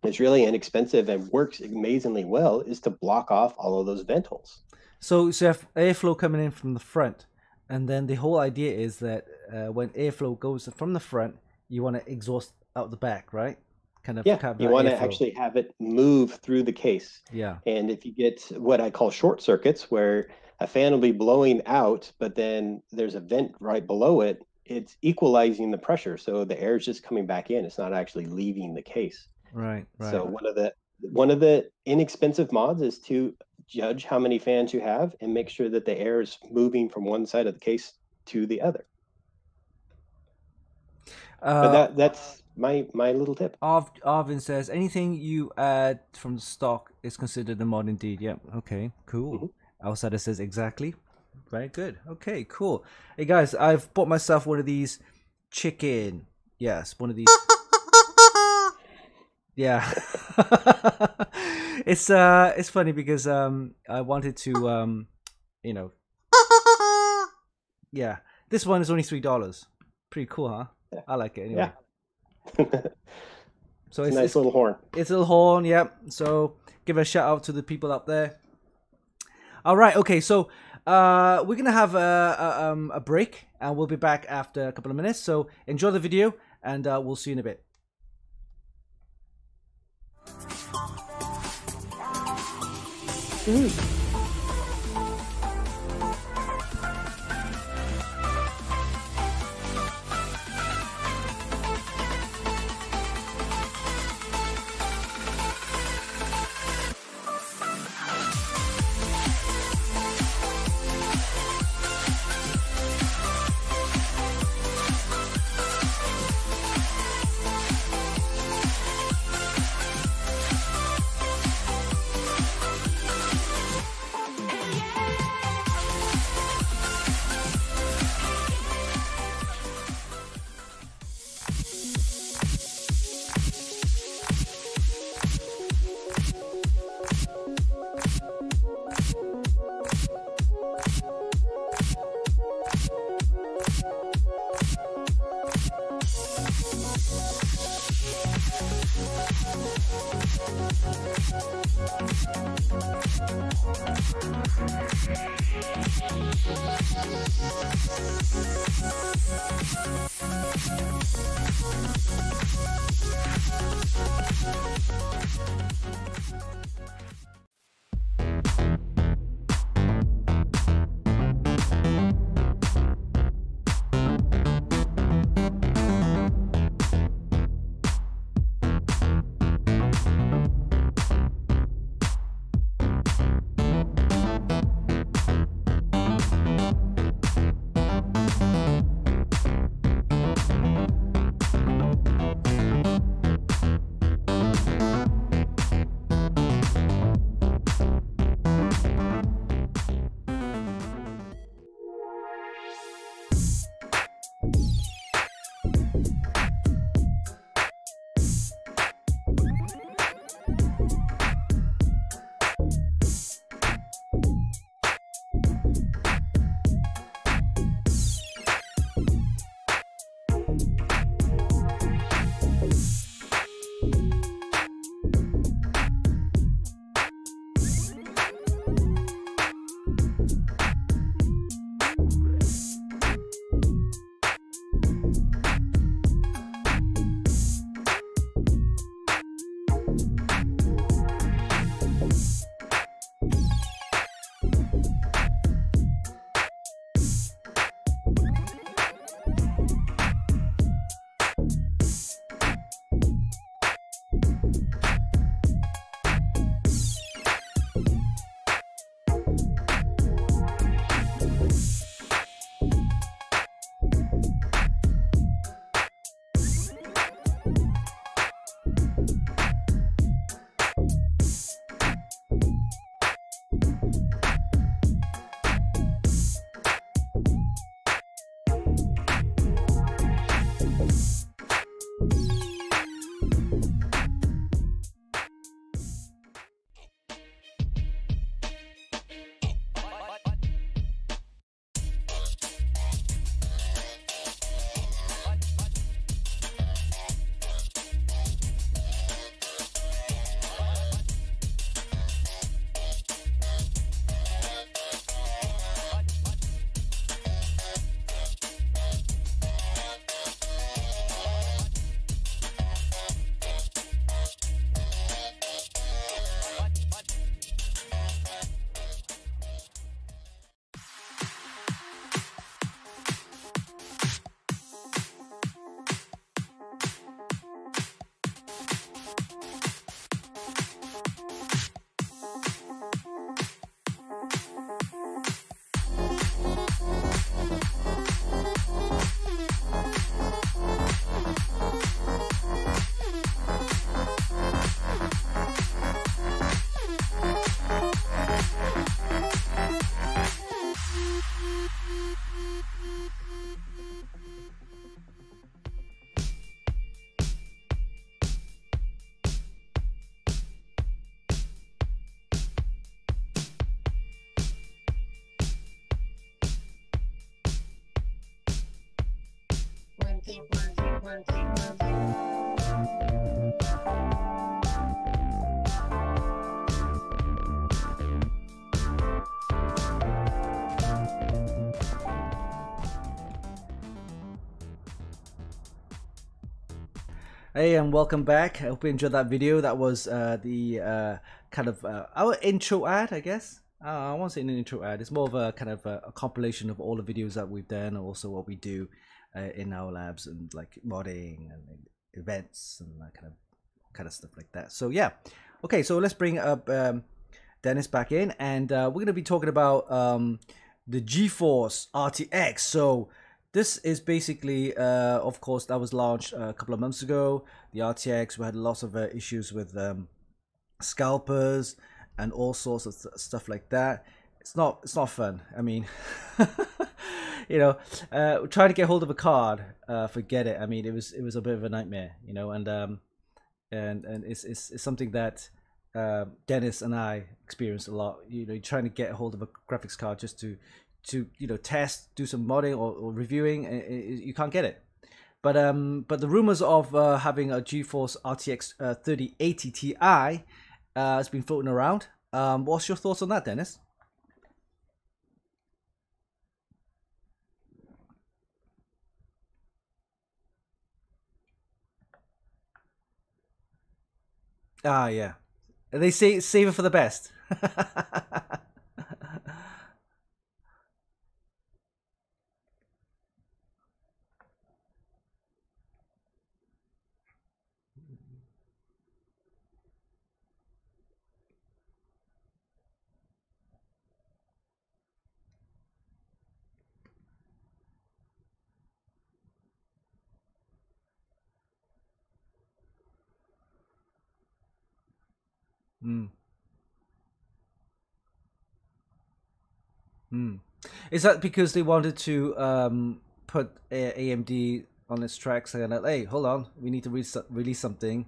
is really inexpensive and works amazingly well is to block off all of those vent holes. So, so you have airflow coming in from the front, and then the whole idea is that uh, when airflow goes from the front, you want to exhaust out the back, right? Kind of. Yeah, you want to actually have it move through the case. Yeah. And if you get what I call short circuits, where a fan will be blowing out, but then there's a vent right below it, it's equalizing the pressure. So the air is just coming back in. It's not actually leaving the case. Right. Right. So one of the one of the inexpensive mods is to judge how many fans you have and make sure that the air is moving from one side of the case to the other. uh, But that that's my my little tip. Arv, Arvin says anything you add from the stock is considered a mod indeed. Yep. Okay. Cool. Mhm. Outsider says exactly. Very good. Okay. Cool. Hey guys, I've bought myself one of these chicken. Yes, one of these. Yeah. it's uh it's funny because um I wanted to um you know yeah this one is only three dollars. Pretty cool, huh? Yeah. I like it anyway. Yeah. So It's it's, a nice it's little horn. it's a little horn, yep. So give a shout out to the people up there. All right, okay. So uh, we're gonna have a, a um a break, and we'll be back after a couple of minutes. So enjoy the video, and uh, we'll see you in a bit. 嗯 Hey, and welcome back. I hope you enjoyed that video. That was uh, the uh, kind of uh, our intro ad, I guess. Uh, I won't say an intro ad. It's more of a kind of a, a compilation of all the videos that we've done, and also what we do uh, in our labs and like modding and events and that kind of kind of stuff like that. So yeah, okay. So let's bring up um, Dennis back in, and uh, we're gonna be talking about um, the GeForce RTX. So this is basically, uh, of course, that was launched a couple of months ago. The RTX, we had lots of uh, issues with um, scalpers and all sorts of th- stuff like that. It's not, it's not fun. I mean, you know, uh, trying to get hold of a card, uh, forget it. I mean, it was, it was a bit of a nightmare, you know, and um, and and it's it's, it's something that uh, Dennis and I experienced a lot. You know, trying to get hold of a graphics card just to to you know test, do some modding or, or reviewing, you can't get it. But um, but the rumors of uh, having a GeForce RTX uh, 3080 Ti uh, has been floating around. Um, what's your thoughts on that, Dennis? Ah, yeah. They say save it for the best. Mm. Mm. Is that because they wanted to um, put AMD on its tracks and like, hey, hold on, we need to re- release something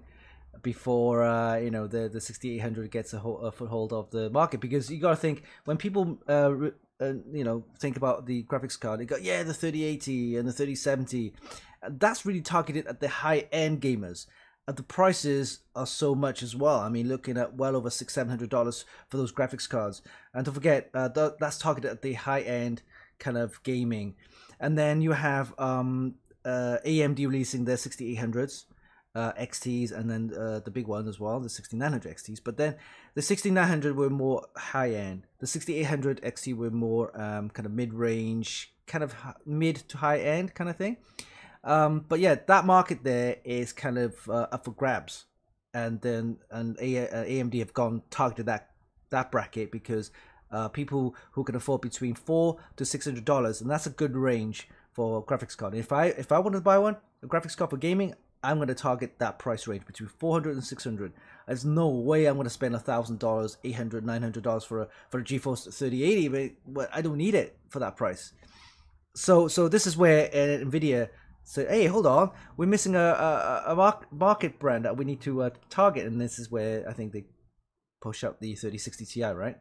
before uh, you know the the 6800 gets a, ho- a, foothold of the market? Because you got to think when people uh, re- uh, you know think about the graphics card, they go, yeah, the 3080 and the 3070. That's really targeted at the high end gamers the prices are so much as well. I mean, looking at well over six, seven hundred dollars for those graphics cards, and don't forget uh, th- that's targeted at the high end kind of gaming. And then you have um, uh, AMD releasing their 6800s, uh, XTs, and then uh, the big one as well, the 6900 XTs. But then the 6900 were more high end. The 6800 XT were more um, kind of mid range, kind of mid to high end kind of thing. Um, but yeah, that market there is kind of uh, up for grabs, and then and A- uh, AMD have gone targeted that that bracket because uh, people who can afford between four to six hundred dollars, and that's a good range for graphics card. If I if I want to buy one, a graphics card for gaming, I'm going to target that price range between 400 and 600. There's no way I'm going to spend a thousand dollars, 800, 900 dollars for a for a GeForce 3080, but I don't need it for that price. So so this is where uh, Nvidia so hey, hold on, we're missing a a, a market brand that we need to uh, target, and this is where I think they push up the 3060 Ti, right?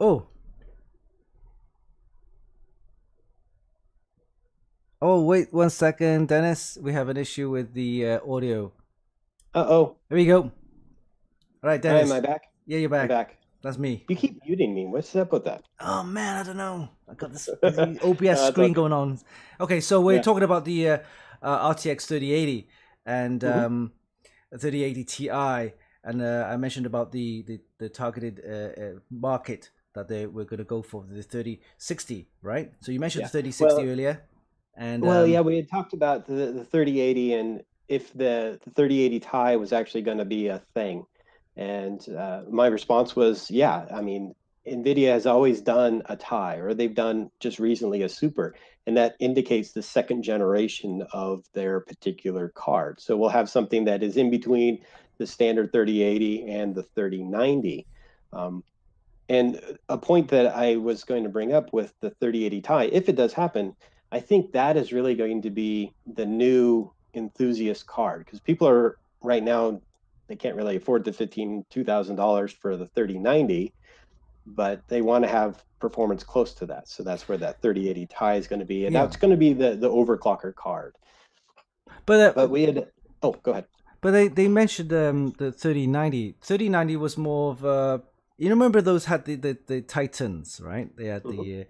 Oh, Oh, wait one second, Dennis. We have an issue with the uh, audio. Uh oh. There we go. All right, Dennis. Am I back? Yeah, you're back. I'm back. That's me. You keep muting me. What's up with that? Oh man, I don't know. I got this OBS screen going on. Okay, so we're yeah. talking about the uh, uh, RTX 3080 and mm-hmm. um, 3080 Ti, and uh, I mentioned about the the, the targeted uh, uh, market that they were going to go for the 3060, right? So you mentioned yeah. the 3060 well, earlier. And well, um, yeah, we had talked about the, the 3080 and if the, the 3080 Ti was actually going to be a thing. And uh, my response was, yeah, I mean, NVIDIA has always done a Ti, or they've done just recently a Super, and that indicates the second generation of their particular card. So we'll have something that is in between the standard 3080 and the 3090. Um, and a point that I was going to bring up with the 3080 Ti, if it does happen, I think that is really going to be the new enthusiast card because people are right now they can't really afford the fifteen two thousand dollars for the thirty ninety, but they want to have performance close to that. So that's where that thirty eighty Ti is going to be, and Yeah. that's going to be the the overclocker card. But uh, But we had oh, go ahead. But they, they mentioned um, the 3090. 3090 was more of a. You remember those had the, the, the Titans, right? They had the uh,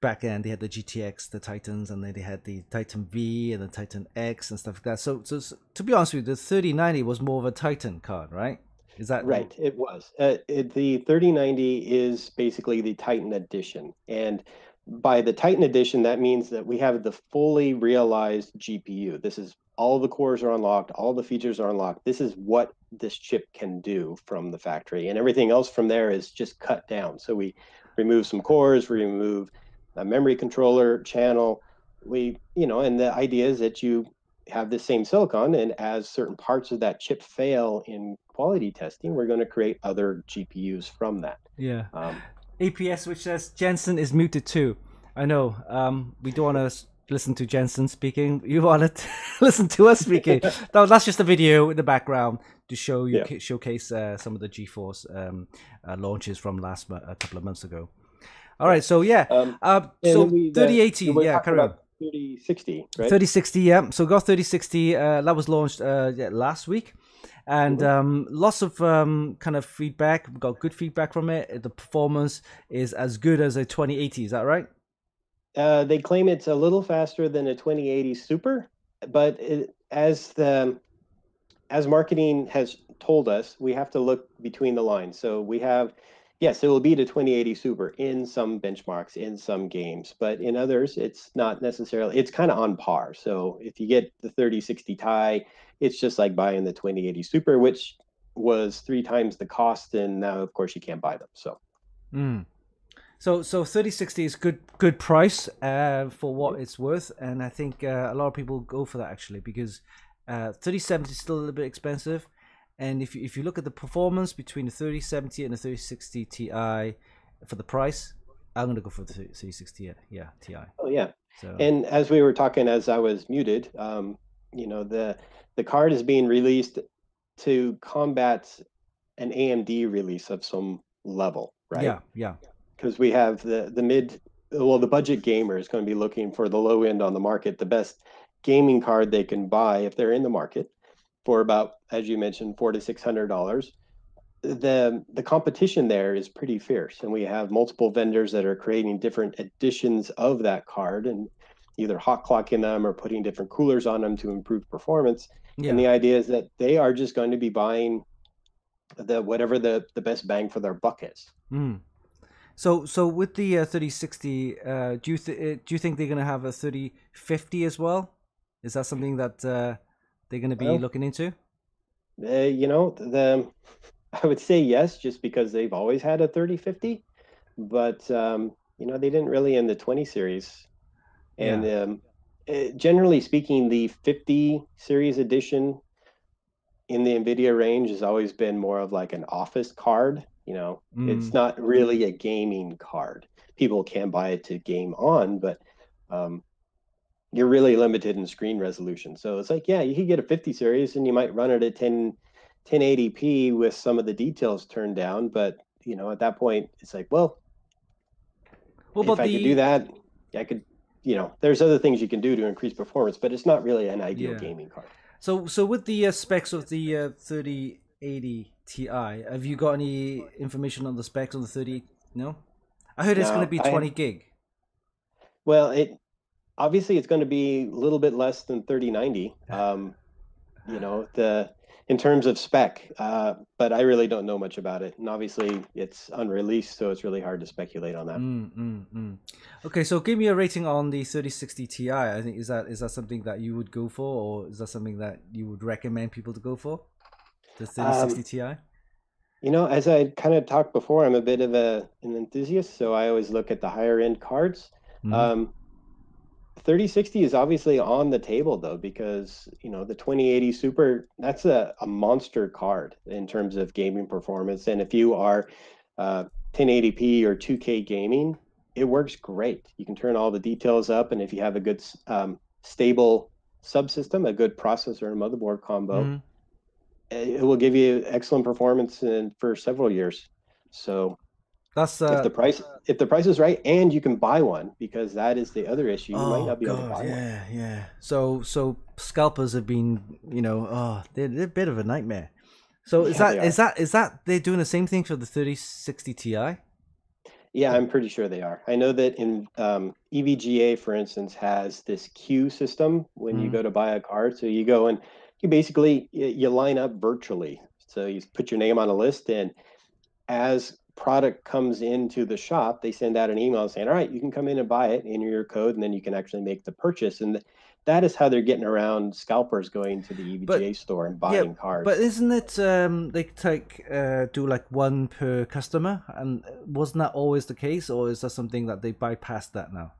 back end, they had the GTX, the Titans, and then they had the Titan V and the Titan X and stuff like that. So, so, so to be honest with you, the 3090 was more of a Titan card, right? Is that Right, it was. Uh, it, the 3090 is basically the Titan edition. And by the Titan edition, that means that we have the fully realized GPU. This is all the cores are unlocked, all the features are unlocked. This is what this chip can do from the factory. And everything else from there is just cut down. So we remove some cores, we remove a memory controller channel. We, you know, and the idea is that you have the same silicon and as certain parts of that chip fail in quality testing we're going to create other gpus from that Yeah. um, APS, which says Jensen is muted too. I know. Um, we don't want to listen to Jensen speaking. You want to listen to us speaking. no, that's just a video in the background to show you Yeah. showcase uh, some of the GeForce um, uh, launches from last a couple of months ago. All right, so yeah, um, uh, so we- 3080, we're yeah, carry on. 3060 right 3060, yeah. So got 3060. Uh, that was launched uh, yeah, last week, and Mm-hmm. um, lots of um, kind of feedback. We got good feedback from it. The performance is as good as a 2080. Is that right? uh, they claim it's a little faster than a 2080 super but it, as the as marketing has told us we have to look between the lines so we have yes it will be a 2080 super in some benchmarks in some games but in others it's not necessarily it's kind of on par. So if you get the 3060 Ti it's just like buying the 2080 super which was three times the cost and now of course you can't buy them so. Mm. So so 3060 is good good price uh, for what it's worth, and I think uh, a lot of people go for that actually because uh, 3070 is still a little bit expensive, and if you, if you look at the performance between the 3070 and the 3060 Ti for the price, I'm gonna go for the 3060 yeah, yeah Ti. oh yeah So And as we were talking, as I was muted, um, you know, the the card is being released to combat an AMD release of some level, right? yeah yeah Because we have the the mid, well, the budget gamer is going to be looking for the low end on the market, the best gaming card they can buy if they're in the market for about, as you mentioned, four to six hundred dollars. The the competition there is pretty fierce, and we have multiple vendors that are creating different editions of that card and either hot clocking them or putting different coolers on them to improve performance. yeah And the idea is that they are just going to be buying the whatever the the best bang for their buck is. Mm. So so with the uh, 3060, uh, do you th- uh, do you think they're gonna have a 3050 as well? Is that something that uh, they're gonna be Well, looking into? Uh, you know, the I would say yes, just because they've always had a 3050, but um, you know, they didn't really in the 20 series. And um, uh, generally speaking, the 50 series edition in the NVIDIA range has always been more of like an office card. You know, it's Mm. not really a gaming card. People can buy it to game on, but um, you're really limited in screen resolution. So it's like, yeah, you could get a 50 series and you might run it at 10, 1080p with some of the details turned down. But, you know, at that point, it's like, well, What if I the could do that, I could, you know, there's other things you can do to increase performance, but it's not really an ideal Yeah. gaming card. So, so with the uh, specs of the uh, 3080 Ti, have you got any information on the specs on the 30? No, I heard it's going to be I- 20 gig. Well, it obviously it's going to be a little bit less than 3090. Um, you know, the in terms of spec, uh, but I really don't know much about it. And obviously it's unreleased, so it's really hard to speculate on that. Mm, mm, mm. Okay, so give me a rating on the 3060 Ti. I think is that is that something that you would go for, or is that something that you would recommend people to go for? The 3060 Um, Ti. You know, as I kind of talked before, I'm a bit of a an enthusiast, so I always look at the higher end cards. Mhm. Um, 3060 is obviously on the table though, because you know the 2080 Super that's a, a monster card in terms of gaming performance. And if you are uh, 1080p or 2K gaming, it works great. You can turn all the details up, and if you have a good um, stable subsystem, a good processor and motherboard combo, Mhm. it will give you excellent performance in, for several years. So That's if uh, the price if the price is right and you can buy one because that is the other issue, you might oh not be able to god, buy one. yeah, yeah. So so scalpers have been, you know, oh, they're, they're a bit of a nightmare. So is Yeah, that they is that is that they're doing the same thing for the 3060 Ti? Yeah, I'm pretty sure they are. I know that in um, EVGA, for instance, has this queue system when you Mhm. go to buy a card. So you go and you basically you line up virtually. So you put your name on a list, and as product comes into the shop, they send out an email saying, "All right, you can come in and buy it, enter your code, and then you can actually make the purchase." And that is how they're getting around scalpers going to the EVGA store and buying cards. But isn't it um they take uh do like one per customer and wasn't that always the case or is that something that they bypassed that now?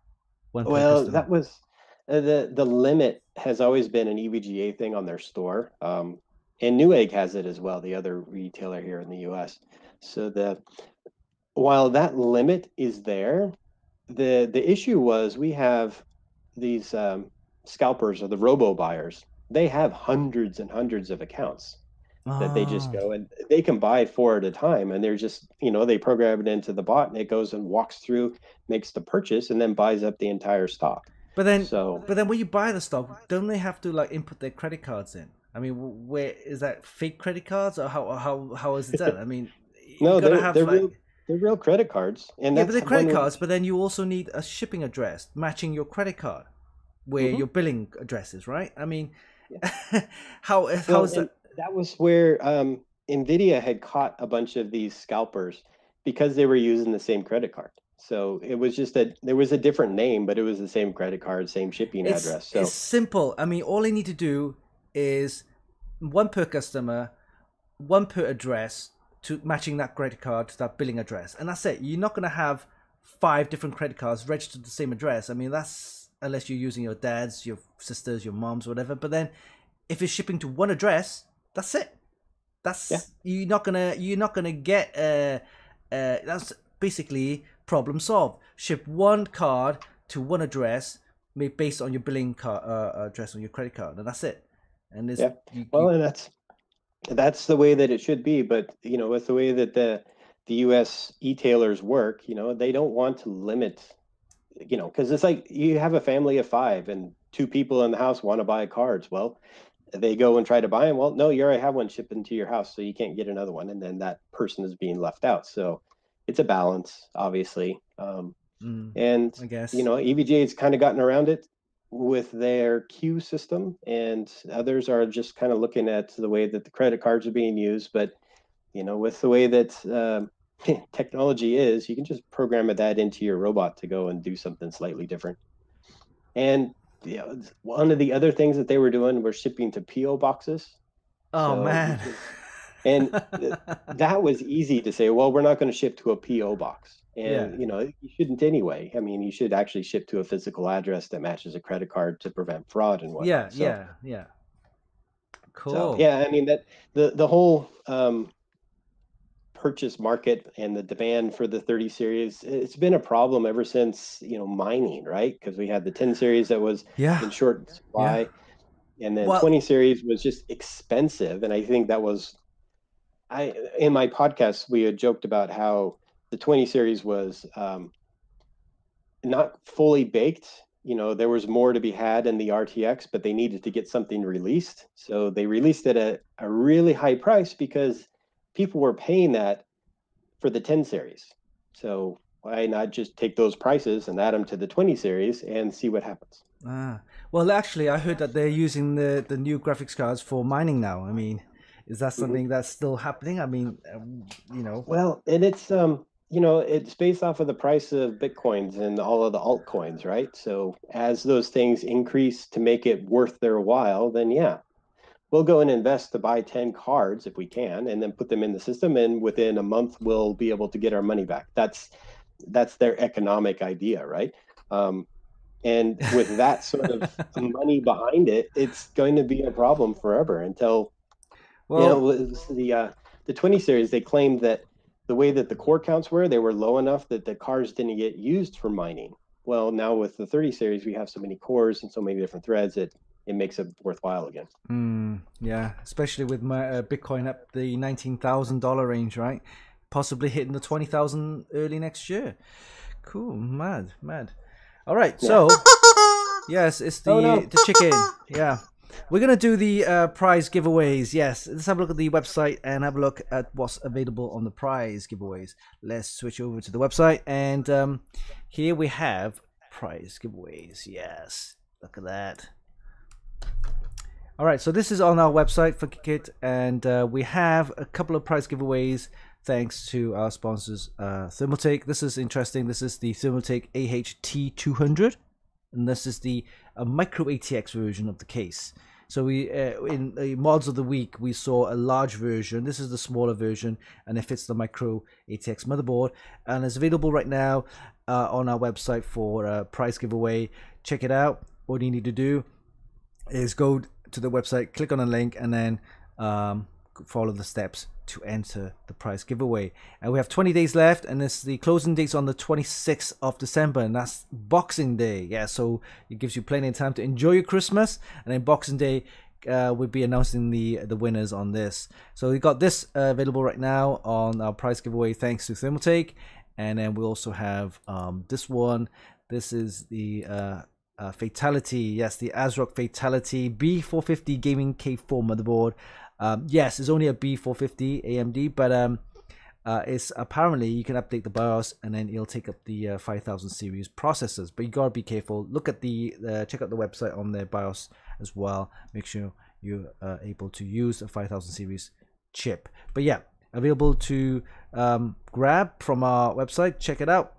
One Well, that was uh, the the limit has always been an EVGA thing on their store, um, and Newegg has it as well. The other retailer here in the U.S. So the while that limit is there, the the issue was we have these um, scalpers or the robo buyers. They have hundreds and hundreds of accounts that they just Ah. go and they can buy four at a time and they're just you know they program it into the bot and it goes and walks through makes the purchase and then buys up the entire stock But then so But then when you buy the stock, don't they have to like input their credit cards in? I mean, where is that fake credit cards or how how how is it done? I mean, you no they're, have they're like real they're real credit cards and yeah, that's but they're credit cards. But then you also need a shipping address matching your credit card, where Mhm. your billing address is, right? I mean, how how Well, is that? that was where um, nvidia had caught a bunch of these scalpers because they were using the same credit card so it was just that there was a different name but it was the same credit card same shipping It's, address so it's simple. I mean, all they need to do is one per customer, one per address to matching that credit card to that billing address, and that's it. You're not going to have five different credit cards registered to the same address. I mean, that's unless you're using your dad's, your sister's, your mom's, whatever. But then, if it's shipping to one address, that's it. That's Yeah. you're not gonna you're not gonna get uh uh that's basically problem solved. Ship one card to one address based on your billing card uh, address on your credit card, and that's it. And this Yeah. you, Well, and that's that's the way that it should be. But you know, with the way that the the U.S. e-tailers work, you know, they don't want to limit. You know, because it's like you have a family of five, and two people in the house want to buy cards. Well, they go and try to buy them. Well, no, you already have one shipped into your house, so you can't get another one, and then that person is being left out. So it's a balance, obviously. Um, mm, and I guess you know, EVGA's kind of gotten around it with their queue system, and others are just kind of looking at the way that the credit cards are being used. But you know, with the way that um technology is, you can just program that into your robot to go and do something slightly different. And you know, one of the other things that they were doing was shipping to PO boxes. Oh so man. and that was easy to say well we're not going to ship to a po box and Yeah. you know you shouldn't anyway i mean you should actually ship to a physical address that matches a credit card to prevent fraud and whatnot yeah, So- yeah, yeah. Cool. so, yeah i mean that the the whole um purchase market and the demand for the 30 series it's been a problem ever since you know mining right because we had the 10 series that was yeah. in short supply and then Well- 20 series was just expensive and i think that was i in my podcast we had joked about how the 20 series was um, not fully baked. You know there was more to be had in the rtx but they needed to get something released. So they released it at a really high price because people were paying that for the 10 series. So why not just take those prices and add them to the 20 series and see what happens? Ah, well, actually, I heard that they're using the the new graphics cards for mining now. I mean, is that something that's still happening? I mean, um, you know, Well, and it's um, you know, it's based off of the price of bitcoins and all of the altcoins, right? So as those things increase to make it worth their while, then yeah, we'll go and invest to buy 10 cards if we can and then put them in the system and within a month we'll be able to get our money back. That's that's their economic idea, right? Um and with that sort of money behind it, it's going to be a problem forever until well, you know, the uh, the 20 series, they claimed that the way that the core counts were, they were low enough that the cars didn't get used for mining. Well, now with the 30 series, we have so many cores and so many different threads that it makes it worthwhile again. Mm, yeah, especially with my uh, Bitcoin up the nineteen thousand dollar range, right? Possibly hitting the twenty thousand early next year. Cool, mad, mad. All right, so yes, it's the Oh, no. the chicken. Yeah, we're gonna do the uh, prize giveaways. Yes, let's have a look at the website and have a look at what's available on the prize giveaways. Let's switch over to the website, and um, here we have prize giveaways. Yes, look at that. All right, so this is on our website, Funky Kit, and uh, we have a couple of prize giveaways thanks to our sponsors, uh, Thermaltake. This is interesting. This is the Thermaltake AHT200, and this is the uh, micro ATX version of the case. So we uh, in the mods of the week we saw a large version. This is the smaller version, and it fits the micro ATX motherboard, and it's available right now uh, on our website for a prize giveaway. Check it out. All you need to do is go to the website, click on a link, and then um, follow the steps to enter the prize giveaway. And we have 20 days left, and it's the closing date's on the 26th of December, and that's Boxing Day. Yeah, so it gives you plenty of time to enjoy your Christmas, and then Boxing Day. Uh, we'll be announcing the the winners on this. So we got this uh, available right now on our prize giveaway, thanks to Thermaltake, and then we also have um, this one. This is the uh, uh, Fatal1ty, yes, the ASRock Fatal1ty B450 Gaming K4 motherboard. Um, yes, it's only a B450 AMD, but um, uh, it's apparently you can update the BIOS and then it'll take up the uh, 5000 series processors. But you gotta be careful. Look at the uh, check out the website on their BIOS as well. Make sure you're uh, able to use a 5000 series chip. But yeah, available to um, grab from our website. Check it out.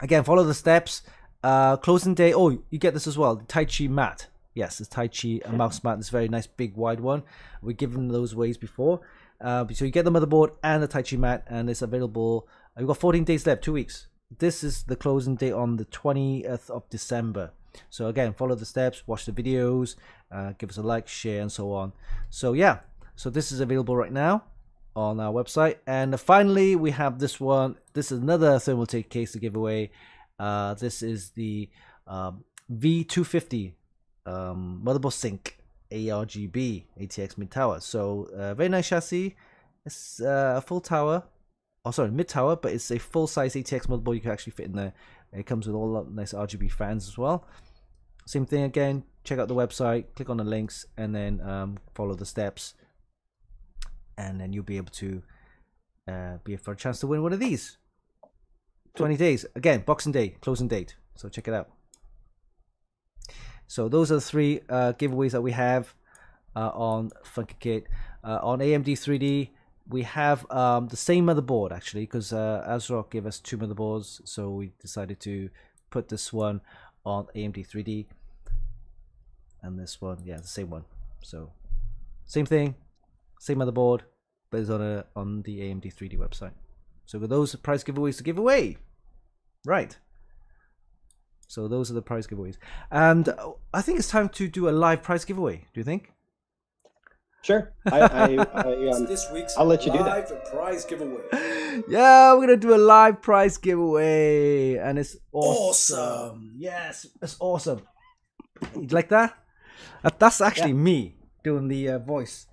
Again, follow the steps. Uh, closing day. Oh, you get this as well. The Taichi mat. Yes, it's Taichi a mouse mat. This very nice big wide one. We've given those ways before. Uh, so you get the motherboard and the Taichi mat, and it's available. We've got 14 days left, two weeks. This is the closing date on the 20th of December. So again, follow the steps, watch the videos, uh, give us a like, share, and so on. So yeah, so this is available right now on our website. And finally, we have this one. This is another Thermaltake case to give away. Uh, this is the um, V250 um, motherboard sync ARGB ATX mid tower. So uh, very nice chassis. It's uh, a full tower. Oh, sorry, mid tower, but it's a full size ATX motherboard you can actually fit in there. It comes with all nice RGB fans as well. Same thing again. Check out the website, click on the links, and then um, follow the steps, and then you'll be able to uh, be for a chance to win one of these. 20 days again, Boxing Day, closing date. So check it out. So those are the three uh, giveaways that we have uh, on Funky Kit. Uh, on AMD 3D, we have um, the same motherboard actually because uh, ASRock gave us two motherboards, so we decided to put this one on AMD 3D, and this one, yeah, the same one. So same thing, same motherboard, but it's on a on the AMD 3D website. So with those prize giveaways to give away, right? So those are the prize giveaways, and uh, I think it's time to do a live prize giveaway. Do you think? Sure. I, I, I um, this week's I'll let you do that. prize giveaway. yeah, we're gonna do a live prize giveaway, and it's awesome. Awesome. Yes, it's awesome. You like that? That- That's actually me doing the uh, voice.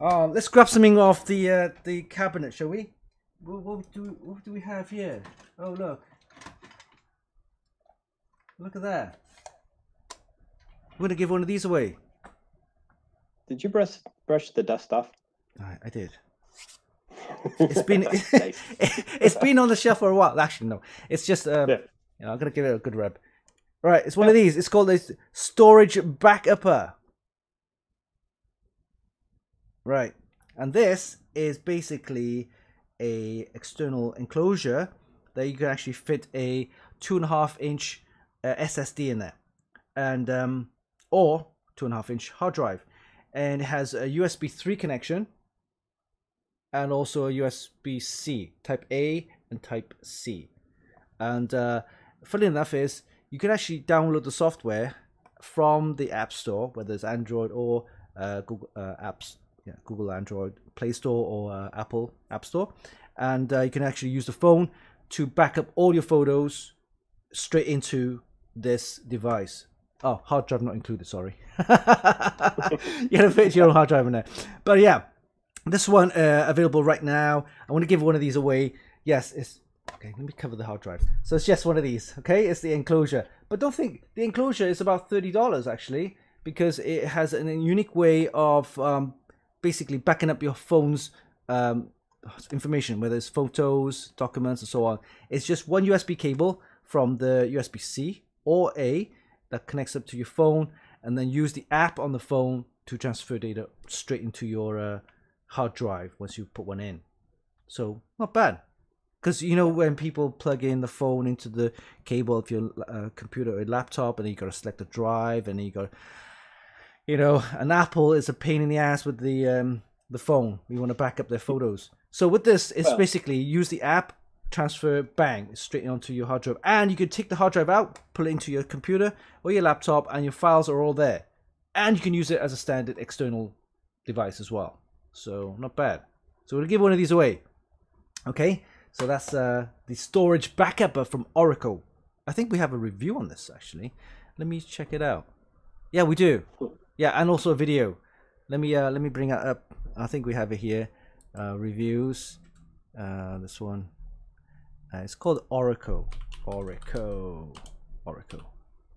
Um, let's grab something off the uh, the cabinet, shall we? What, what do what do we have here? Oh look, look at that. I'm gonna give one of these away. did you brush brush the dust off? I, I did. It's been it's been on the shelf for a while. Actually, no, it's just um, Yeah. you know, I'm gonna give it a good rub. Right, it's one of these. It's called a storage backupper. Right, and this is basically a external enclosure that you can actually fit a two and a half inch uh, SSD in there, and um, or two and a half inch hard drive, and it has a USB three connection and also a USB C, Type A and Type C. And uh, funny enough is you can actually download the software from the App Store, whether it's Android or uh, Google uh, apps, yeah, Google Android Play Store or uh, Apple App Store, and uh, you can actually use the phone to back up all your photos straight into this device. Oh, hard drive not included. Sorry. you gotta fit your own hard drive in there. But yeah, this one uh, available right now. I want to give one of these away. Yes, it's okay. Let me cover the hard drive. So it's just one of these. Okay, it's the enclosure. But don't think the enclosure is about thirty dollars actually because it has a unique way of um, basically backing up your phone's um, information, whether it's photos, documents, and so on. It's just one USB cable from the USB C or A that connects up to your phone, and then use the app on the phone to transfer data straight into your uh, hard drive once you put one in. So not bad. Because you know when people plug in the phone into the cable of your uh, computer or laptop, and you got to select the drive, and you got, you know, an Apple is a pain in the ass with the um, the phone. You want to back up their photos. So with this, it's Well- basically use the app, transfer, bang, straight onto your hard drive, and you can take the hard drive out, pull it into your computer or your laptop, and your files are all there. And you can use it as a standard external device as well. So not bad. So we'll give one of these away. Okay, so that's uh, the storage backup from Orico. I think we have a review on this actually. Let me check it out. Yeah, we do. Yeah, and also a video. Let me uh, let me bring it up. I think we have it here. Uh, reviews. Uh, this one. Uh, it's called Orico. Orico. Orico.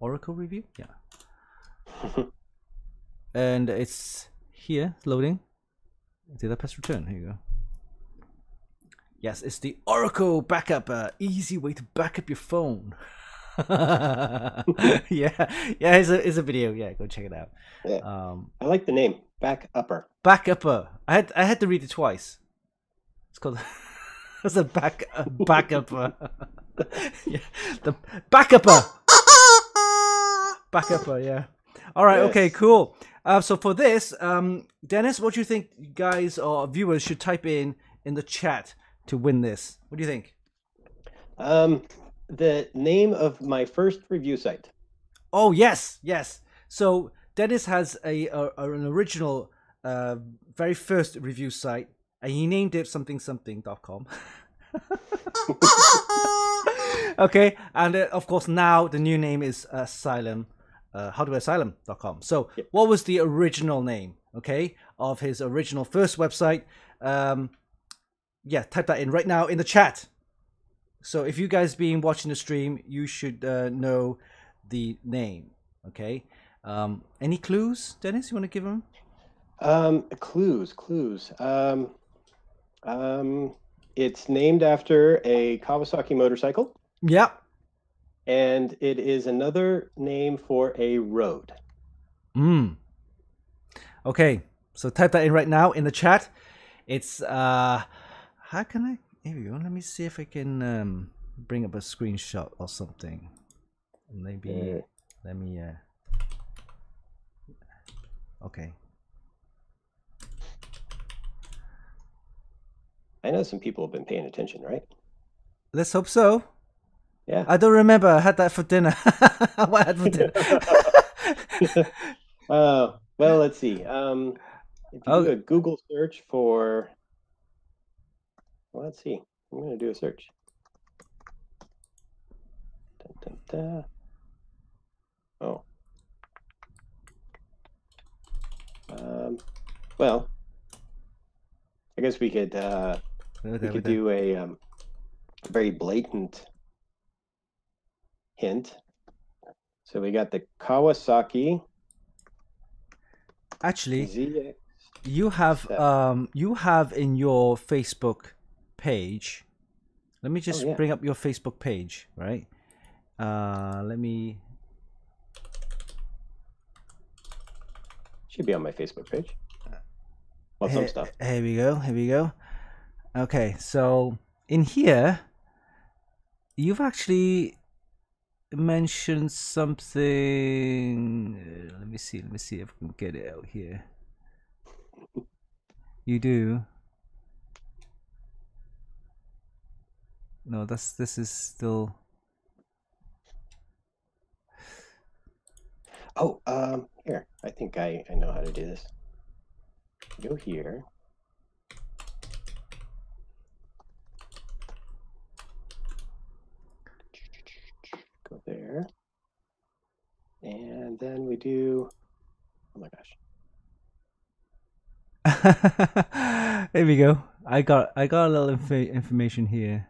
Orico review. Yeah. and it's here loading. Did I press return? Here you go. Yes, it's the Orico backup. Uh, easy way to back up your phone. yeah, yeah, it's a it's a video. Yeah, go check it out. Yeah. Um, I like the name back upper. backupper. I had I had to read it twice. It's called. it's a back uh, backupper. yeah, the backupper. Backupper. Yeah. All right. Okay. Cool. Uh, so for this, um, Dennis, what do you think, guys or viewers should type in in the chat to win this? What do you think? Um, the name of my first review site. Oh yes, yes. So Dennis has a, a an original, uh, very first review site, and he named it something something.com. okay, and uh, of course now the new name is Asylum, uh, hardwareasylum.com. So what was the original name? Okay, of his original first website. Um, yeah, type that in right now in the chat. So if you guys been watching the stream, you should uh, know the name. Okay. Um, any clues, Dennis? You want to give them? Um, clues, clues. Um, um, it's named after a Kawasaki motorcycle, Yeah. and it is another name for a road. Mm. Okay. So type that in right now in the chat. It's uh, how can I? Here we go. Let me see if I can um bring up a screenshot or something. Maybe. Uh. Let me. uh Okay. I know some people have been paying attention, right? Let's hope so. Yeah. I don't remember. I had that for dinner. what I had for dinner. Uh, well, let's see. Um, if you Oh. do a Google search for, well, let's see. I'm going to do a search. Dun, dun, dun. Oh. Um, well, I guess we could uh, we could do a um, very blatant hint. So we got the Kawasaki Actually, ZX. you have um you have in your Facebook page. Let me just yeah. bring up your Facebook page, right? Uh, let me. Should be on my Facebook page. Well, some stuff. Here we go. Here we go. Okay, so in here, you've actually mentioned something. uh, Let me see. Let me see if I can get it out here. You do. No, that's this is still. Oh, um, here. I think I, I know how to do this. Go here. Go there. And then we do? Oh my gosh. there we go. I got I got a little inf- information here.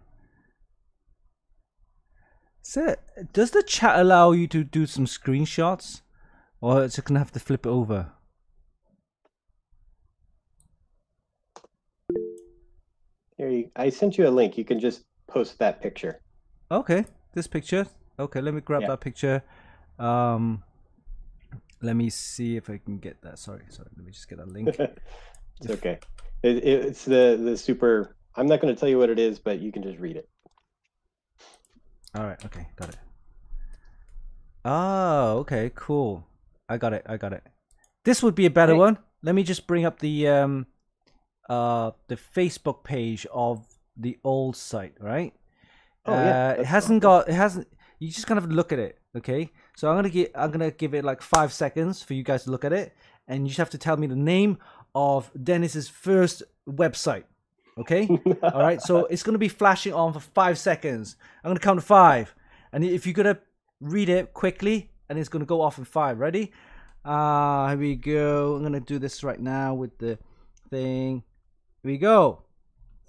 So, does the chat allow you to do some screenshots, or is it gonna have to flip it over? Here, you, I sent you a link. You can just post that picture. Okay, this picture. Okay, let me grab yeah. that picture. Um, let me see if I can get that. Sorry, sorry. Let me just get a link. it's okay. It, it, it's the the super. I'm not going to tell you what it is, but you can just read it. All right. Okay. Got it. Oh, okay. Cool. I got it. I got it. This would be a better hey. one. Let me just bring up the um uh the Facebook page of the old site, right? Oh, yeah, uh, it hasn't got it hasn't you just kind of look at it, okay? So I'm gonna get I'm gonna give it like five seconds for you guys to look at it, and you just have to tell me the name of Dennis's first website. Okay? All right. So it's gonna be flashing on for five seconds. I'm gonna count to five, and if you're gonna read it quickly, and it's gonna go off in five. Ready? Uh, here we go. I'm gonna do this right now with the thing. Here we go.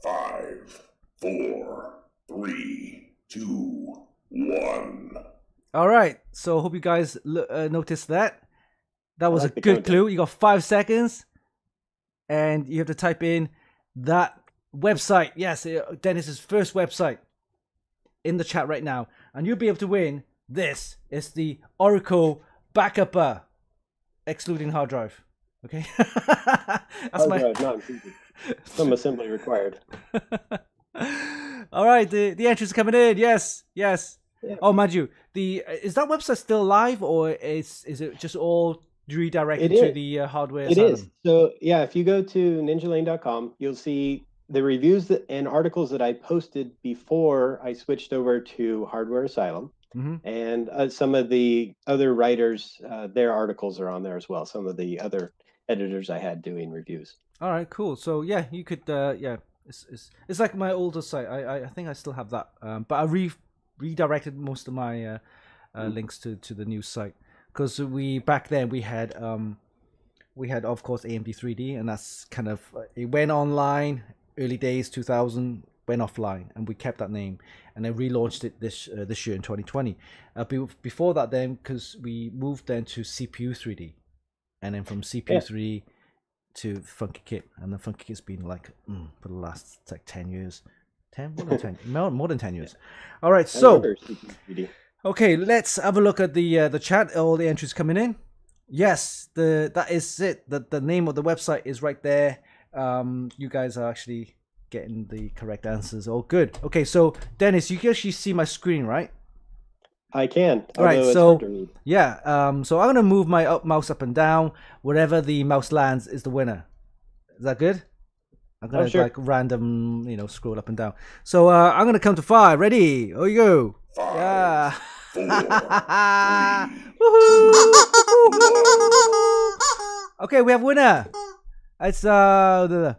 Five, four, three, two, one. All right. So hope you guys uh, noticed that. That was like a good clue. You got five seconds, and you have to type in that website. Yes, uh, Dennis's first website in the chat right now, and you'll be able to win this. It's the Orico Backupper, excluding hard drive. Okay, that's hard my. Drive, not some assembly required. All right, the the entries are coming in. Yes, yes. Yeah. Oh, mind you, the is that website still live or is is it just all redirected to the uh, hardware? It asylum? is. So yeah, if you go to ninjalane.com, you'll see the reviews that, and articles that I posted before I switched over to Hardware Asylum. Mm-hmm. And uh, some of the other writers, uh, their articles are on there as well. Some of the other editors I had doing reviews. All right, cool. So yeah, you could uh, yeah, it's, it's it's like my older site. I, I, I think I still have that, um, but I re redirected most of my uh, uh, mm. links to to the new site. Because we back then we had um we had of course AMD 3D, and that's kind of uh, it went online early days 2000 went offline and we kept that name. And then relaunched it this uh, this year in 2020 uh, be- before that then because we moved then to cpu 3d and then from cpu yeah. 3 to Funky Kit, and the Funky Kit's been like mm, for the last like ten years, ten more than ten, more, more than ten years. All right, so okay, let's have a look at the uh, the chat. All the entries coming in. Yes, the that is it. The the name of the website is right there. Um, you guys are actually getting the correct answers. All good. Okay, so Dennis, you can actually see my screen, right? I can. All right, so yeah, um, so I'm gonna move my up mouse up and down. Wherever the mouse lands is the winner. Is that good? I'm gonna oh, sure. like random, you know, scroll up and down. So uh, I'm gonna count to five. Ready? Oh, you go. Five, yeah. Four, three, okay, we have winner. It's uh. The,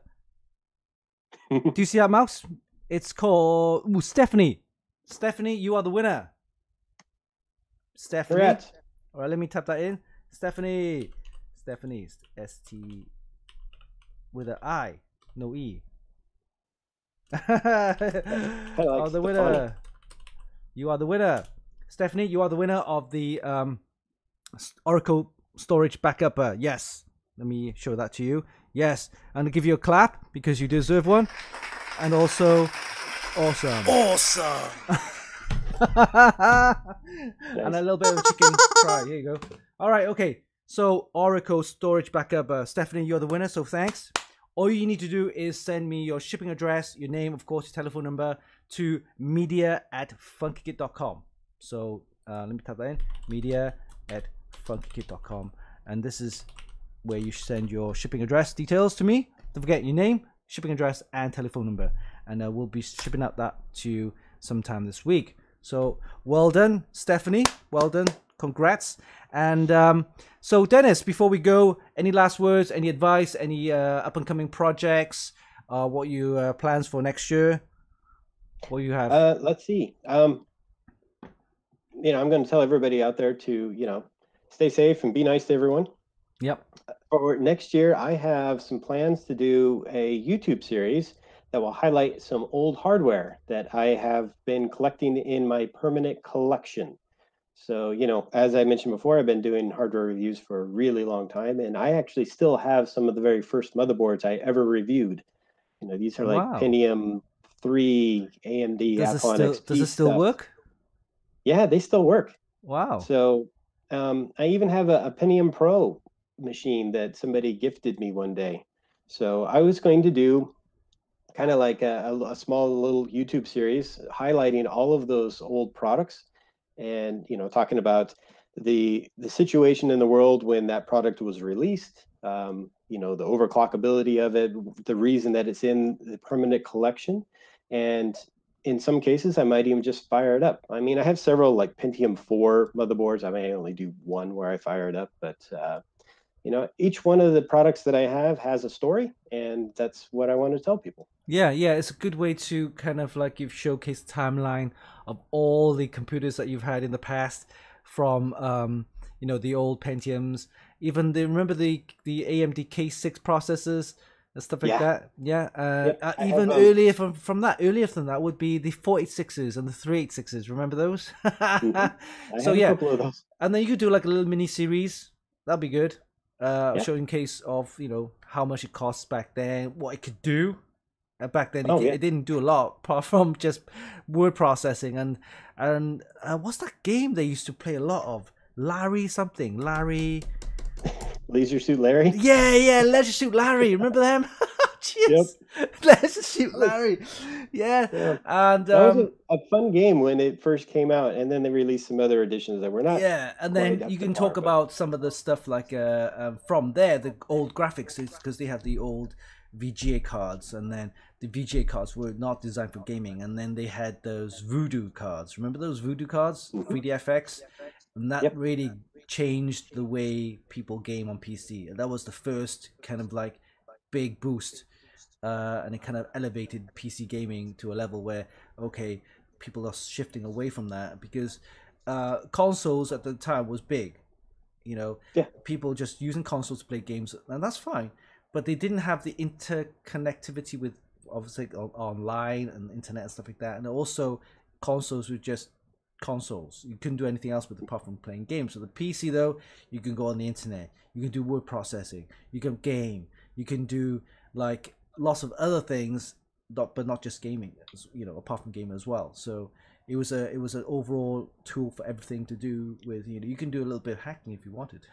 do you see that mouse? It's called ooh, Stephanie. Stephanie, you are the winner. Stephanie. Correct. All right, let me type that in. Stephanie. Stephanie. S T with an I, no E. like oh, the winner. You are the winner. Stephanie, you are the winner of the um, Orico Storage Backup. Uh, yes. Let me show that to you. Yes. And I'll give you a clap because you deserve one. And also, awesome. Awesome. and a little bit of chicken fry. Here you go. All right, okay. So Orico storage backup. Uh, Stephanie, you're the winner. So thanks. All you need to do is send me your shipping address, your name, of course, your telephone number to media at funkykit.com. So uh, let me type that in media at funkykit.com. And this is where you send your shipping address details to me. Don't forget your name, shipping address, and telephone number. And uh, we'll be shipping out that to you sometime this week. So well done, Stephanie. Well done. Congrats. And um, so, Dennis, before we go, any last words, any advice, any uh, up and coming projects, uh, what you uh, plans for next year? What you have? Uh, let's see. Um, you know, I'm going to tell everybody out there to, you know, stay safe and be nice to everyone. Yep. For next year, I have some plans to do a YouTube series that will highlight some old hardware that I have been collecting in my permanent collection. So, you know, as I mentioned before, I've been doing hardware reviews for a really long time, and I actually still have some of the very first motherboards I ever reviewed. You know, these are like Wow. Pentium 3 AMD Does it Athlon still XT does it still stuff. work? Yeah, they still work. Wow. So um, I even have a, a Pentium Pro machine that somebody gifted me one day. So I was going to do kind of like a, a small little YouTube series highlighting all of those old products and you know talking about the the situation in the world when that product was released um, you know the overclockability of it the reason that it's in the permanent collection and in some cases i might even just fire it up. I mean i have several like pentium 4 motherboards. I may only do one where i fire it up but uh, you know each one of the products that i have has a story and that's what i want to tell people Yeah, yeah, it's a good way to kind of like you've showcased timeline of all the computers that you've had in the past, from um, you know the old Pentiums, even the remember the the AMD K6 processors and stuff like Yeah. that. Yeah, uh, Yep, uh, even earlier from from that earlier than that would be the 486s and the 386s. Remember those? Mm-hmm. So yeah, a couple of those and then you could do like a little mini series. That'd be good. Uh, Yeah. showing case of you know how much it costs back then, what it could do. Uh, back then, Oh, it, yeah. it didn't do a lot apart from just word processing and and uh, what's that game they used to play a lot of? Larry something, Larry. leisure suit larry Yeah, yeah, Leisure Suit Larry. Remember them? Jeez. Leisure Suit Larry. Yeah, Yeah. and That was um, a, a fun game when it first came out, and then they released some other editions that were not. yeah, and then you can talk but- about some of the stuff like uh, um, from there, the old graphics, because they have the old VGA cards, and then the VGA cards were not designed for gaming, and then they had those Voodoo cards. Remember those Voodoo cards, Mhm. 3DFX, and that Yep. really changed the way people game on PC. And that was the first kind of like big boost, uh, and it kind of elevated PC gaming to a level where okay, people are shifting away from that because uh, consoles at the time was big. You know, Yeah. people just using consoles to play games, and that's fine. But they didn't have the interconnectivity with obviously online and internet and stuff like that, and also consoles were just consoles. You couldn't do anything else with apart from playing games. So the PC though, you can go on the internet, you can do word processing, you can game, you can do like lots of other things, not but not just gaming. You know, apart from gaming as well. So it was a it was an overall tool for everything to do with you know you can do a little bit of hacking if you wanted.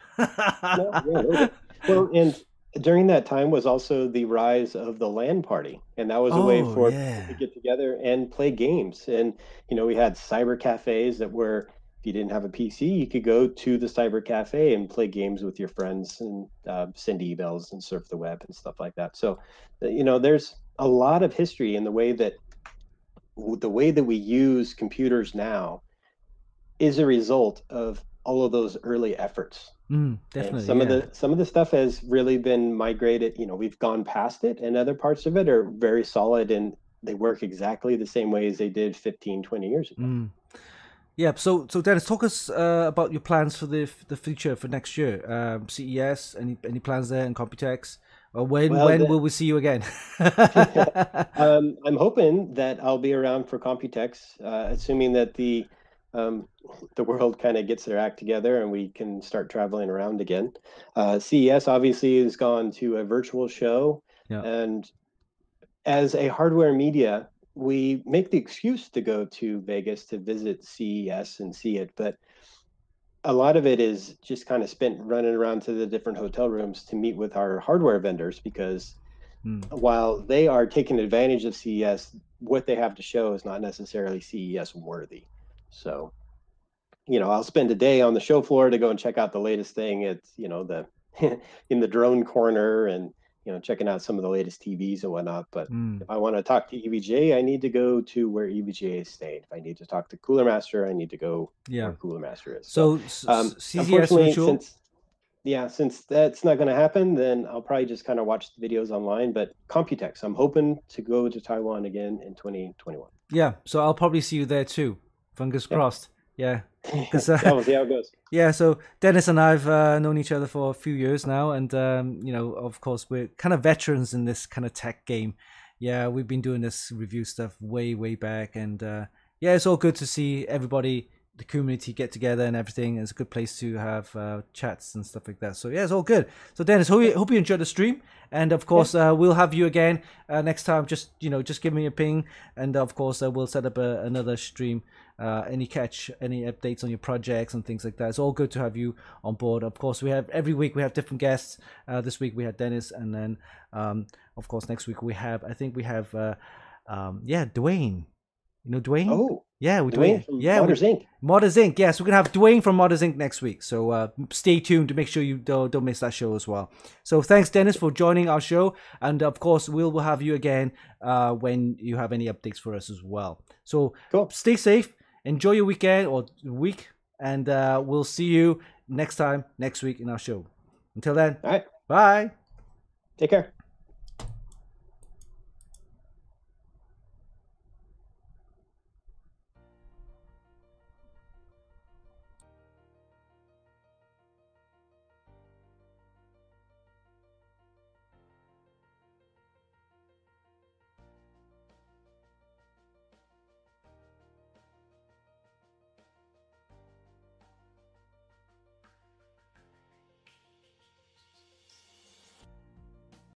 Yeah, no. Well, and during that time was also the rise of the LAN party, and that was a way Oh, for yeah. people to get together and play games. And you know, we had cyber cafes that were, if you didn't have a PC, you could go to the cyber cafe and play games with your friends and uh, send emails and surf the web and stuff like that. So, uh, you know, there's a lot of history in the way that the way that we use computers now is a result of all of those early efforts. Mm, And definitely. some of the some of the stuff has really been migrated you know we've gone past it and other parts of it are very solid and they work exactly the same way as they did 15 20 years ago Mm. Yeah. So, so Dennis, talk us uh, about your plans for the the future for next year. Um, CES. Any any plans there in Computex? Or when Well, when the- will we see you again? um, i'm hoping that i'll be around for computex uh, assuming that the um, the world kind of gets their act together and we can start traveling around again uh, ces obviously has gone to a virtual show Yeah. and as a hardware media we make the excuse to go to vegas to visit ces and see it but a lot of it is just kind of spent running around to the different hotel rooms to meet with our hardware vendors because Hmm. while they are taking advantage of CES, what they have to show is not necessarily CES worthy. So, you know, I'll spend a day on the show floor to go and check out the latest thing. It's, you know, the in the drone corner and, you know, checking out some of the latest TVs and whatnot. But Mm, if I want to talk to EVGA, I need to go to where EVGA is staying. If I need to talk to Cooler Master, I need to go yeah. where Cooler Master is. So, um, unfortunately, since yeah, since that's not going to happen, then I'll probably just kind of watch the videos online. But Computex, I'm hoping to go to Taiwan again in 2021. Yeah. So I'll probably see you there too. Fingers Yeah. crossed. Yeah. 'Cause, uh, yeah, we'll see how it goes. Yeah, so Dennis and I've uh, known each other for a few years now, and um, you know, of course, we're kind of veterans in this kind of tech game. Yeah, we've been doing this review stuff way, way back, and uh, yeah, it's all good to see everybody, the community, get together and everything. It's a good place to have uh, chats and stuff like that. So yeah, it's all good. So Dennis, hope you, hope you enjoyed the stream, and of course, uh, we'll have you again uh, next time. Just you know, just give me a ping, and of course, uh, we'll set up a, another stream uh, any catch, any updates on your projects and things like that. It's all good to have you on board. Of course, we have every week we have different guests. Uh, this week we had Dennis, and then um, of course next week we have I think we have uh, um, yeah Dwayne. You know Dwayne? Oh, yeah, we Dwayne from yeah, we- Modders Inc. Modders Inc. Yes, we're gonna have Dwayne from Modders Inc. next week. So uh, stay tuned to make sure you don't, don't miss that show as well. So thanks, Dennis, for joining our show, and of course we'll will have you again uh, when you have any updates for us as well. So Cool. stay safe, enjoy your weekend or week, and uh, we'll see you next time next week in our show. Until then, All right. bye. Take care.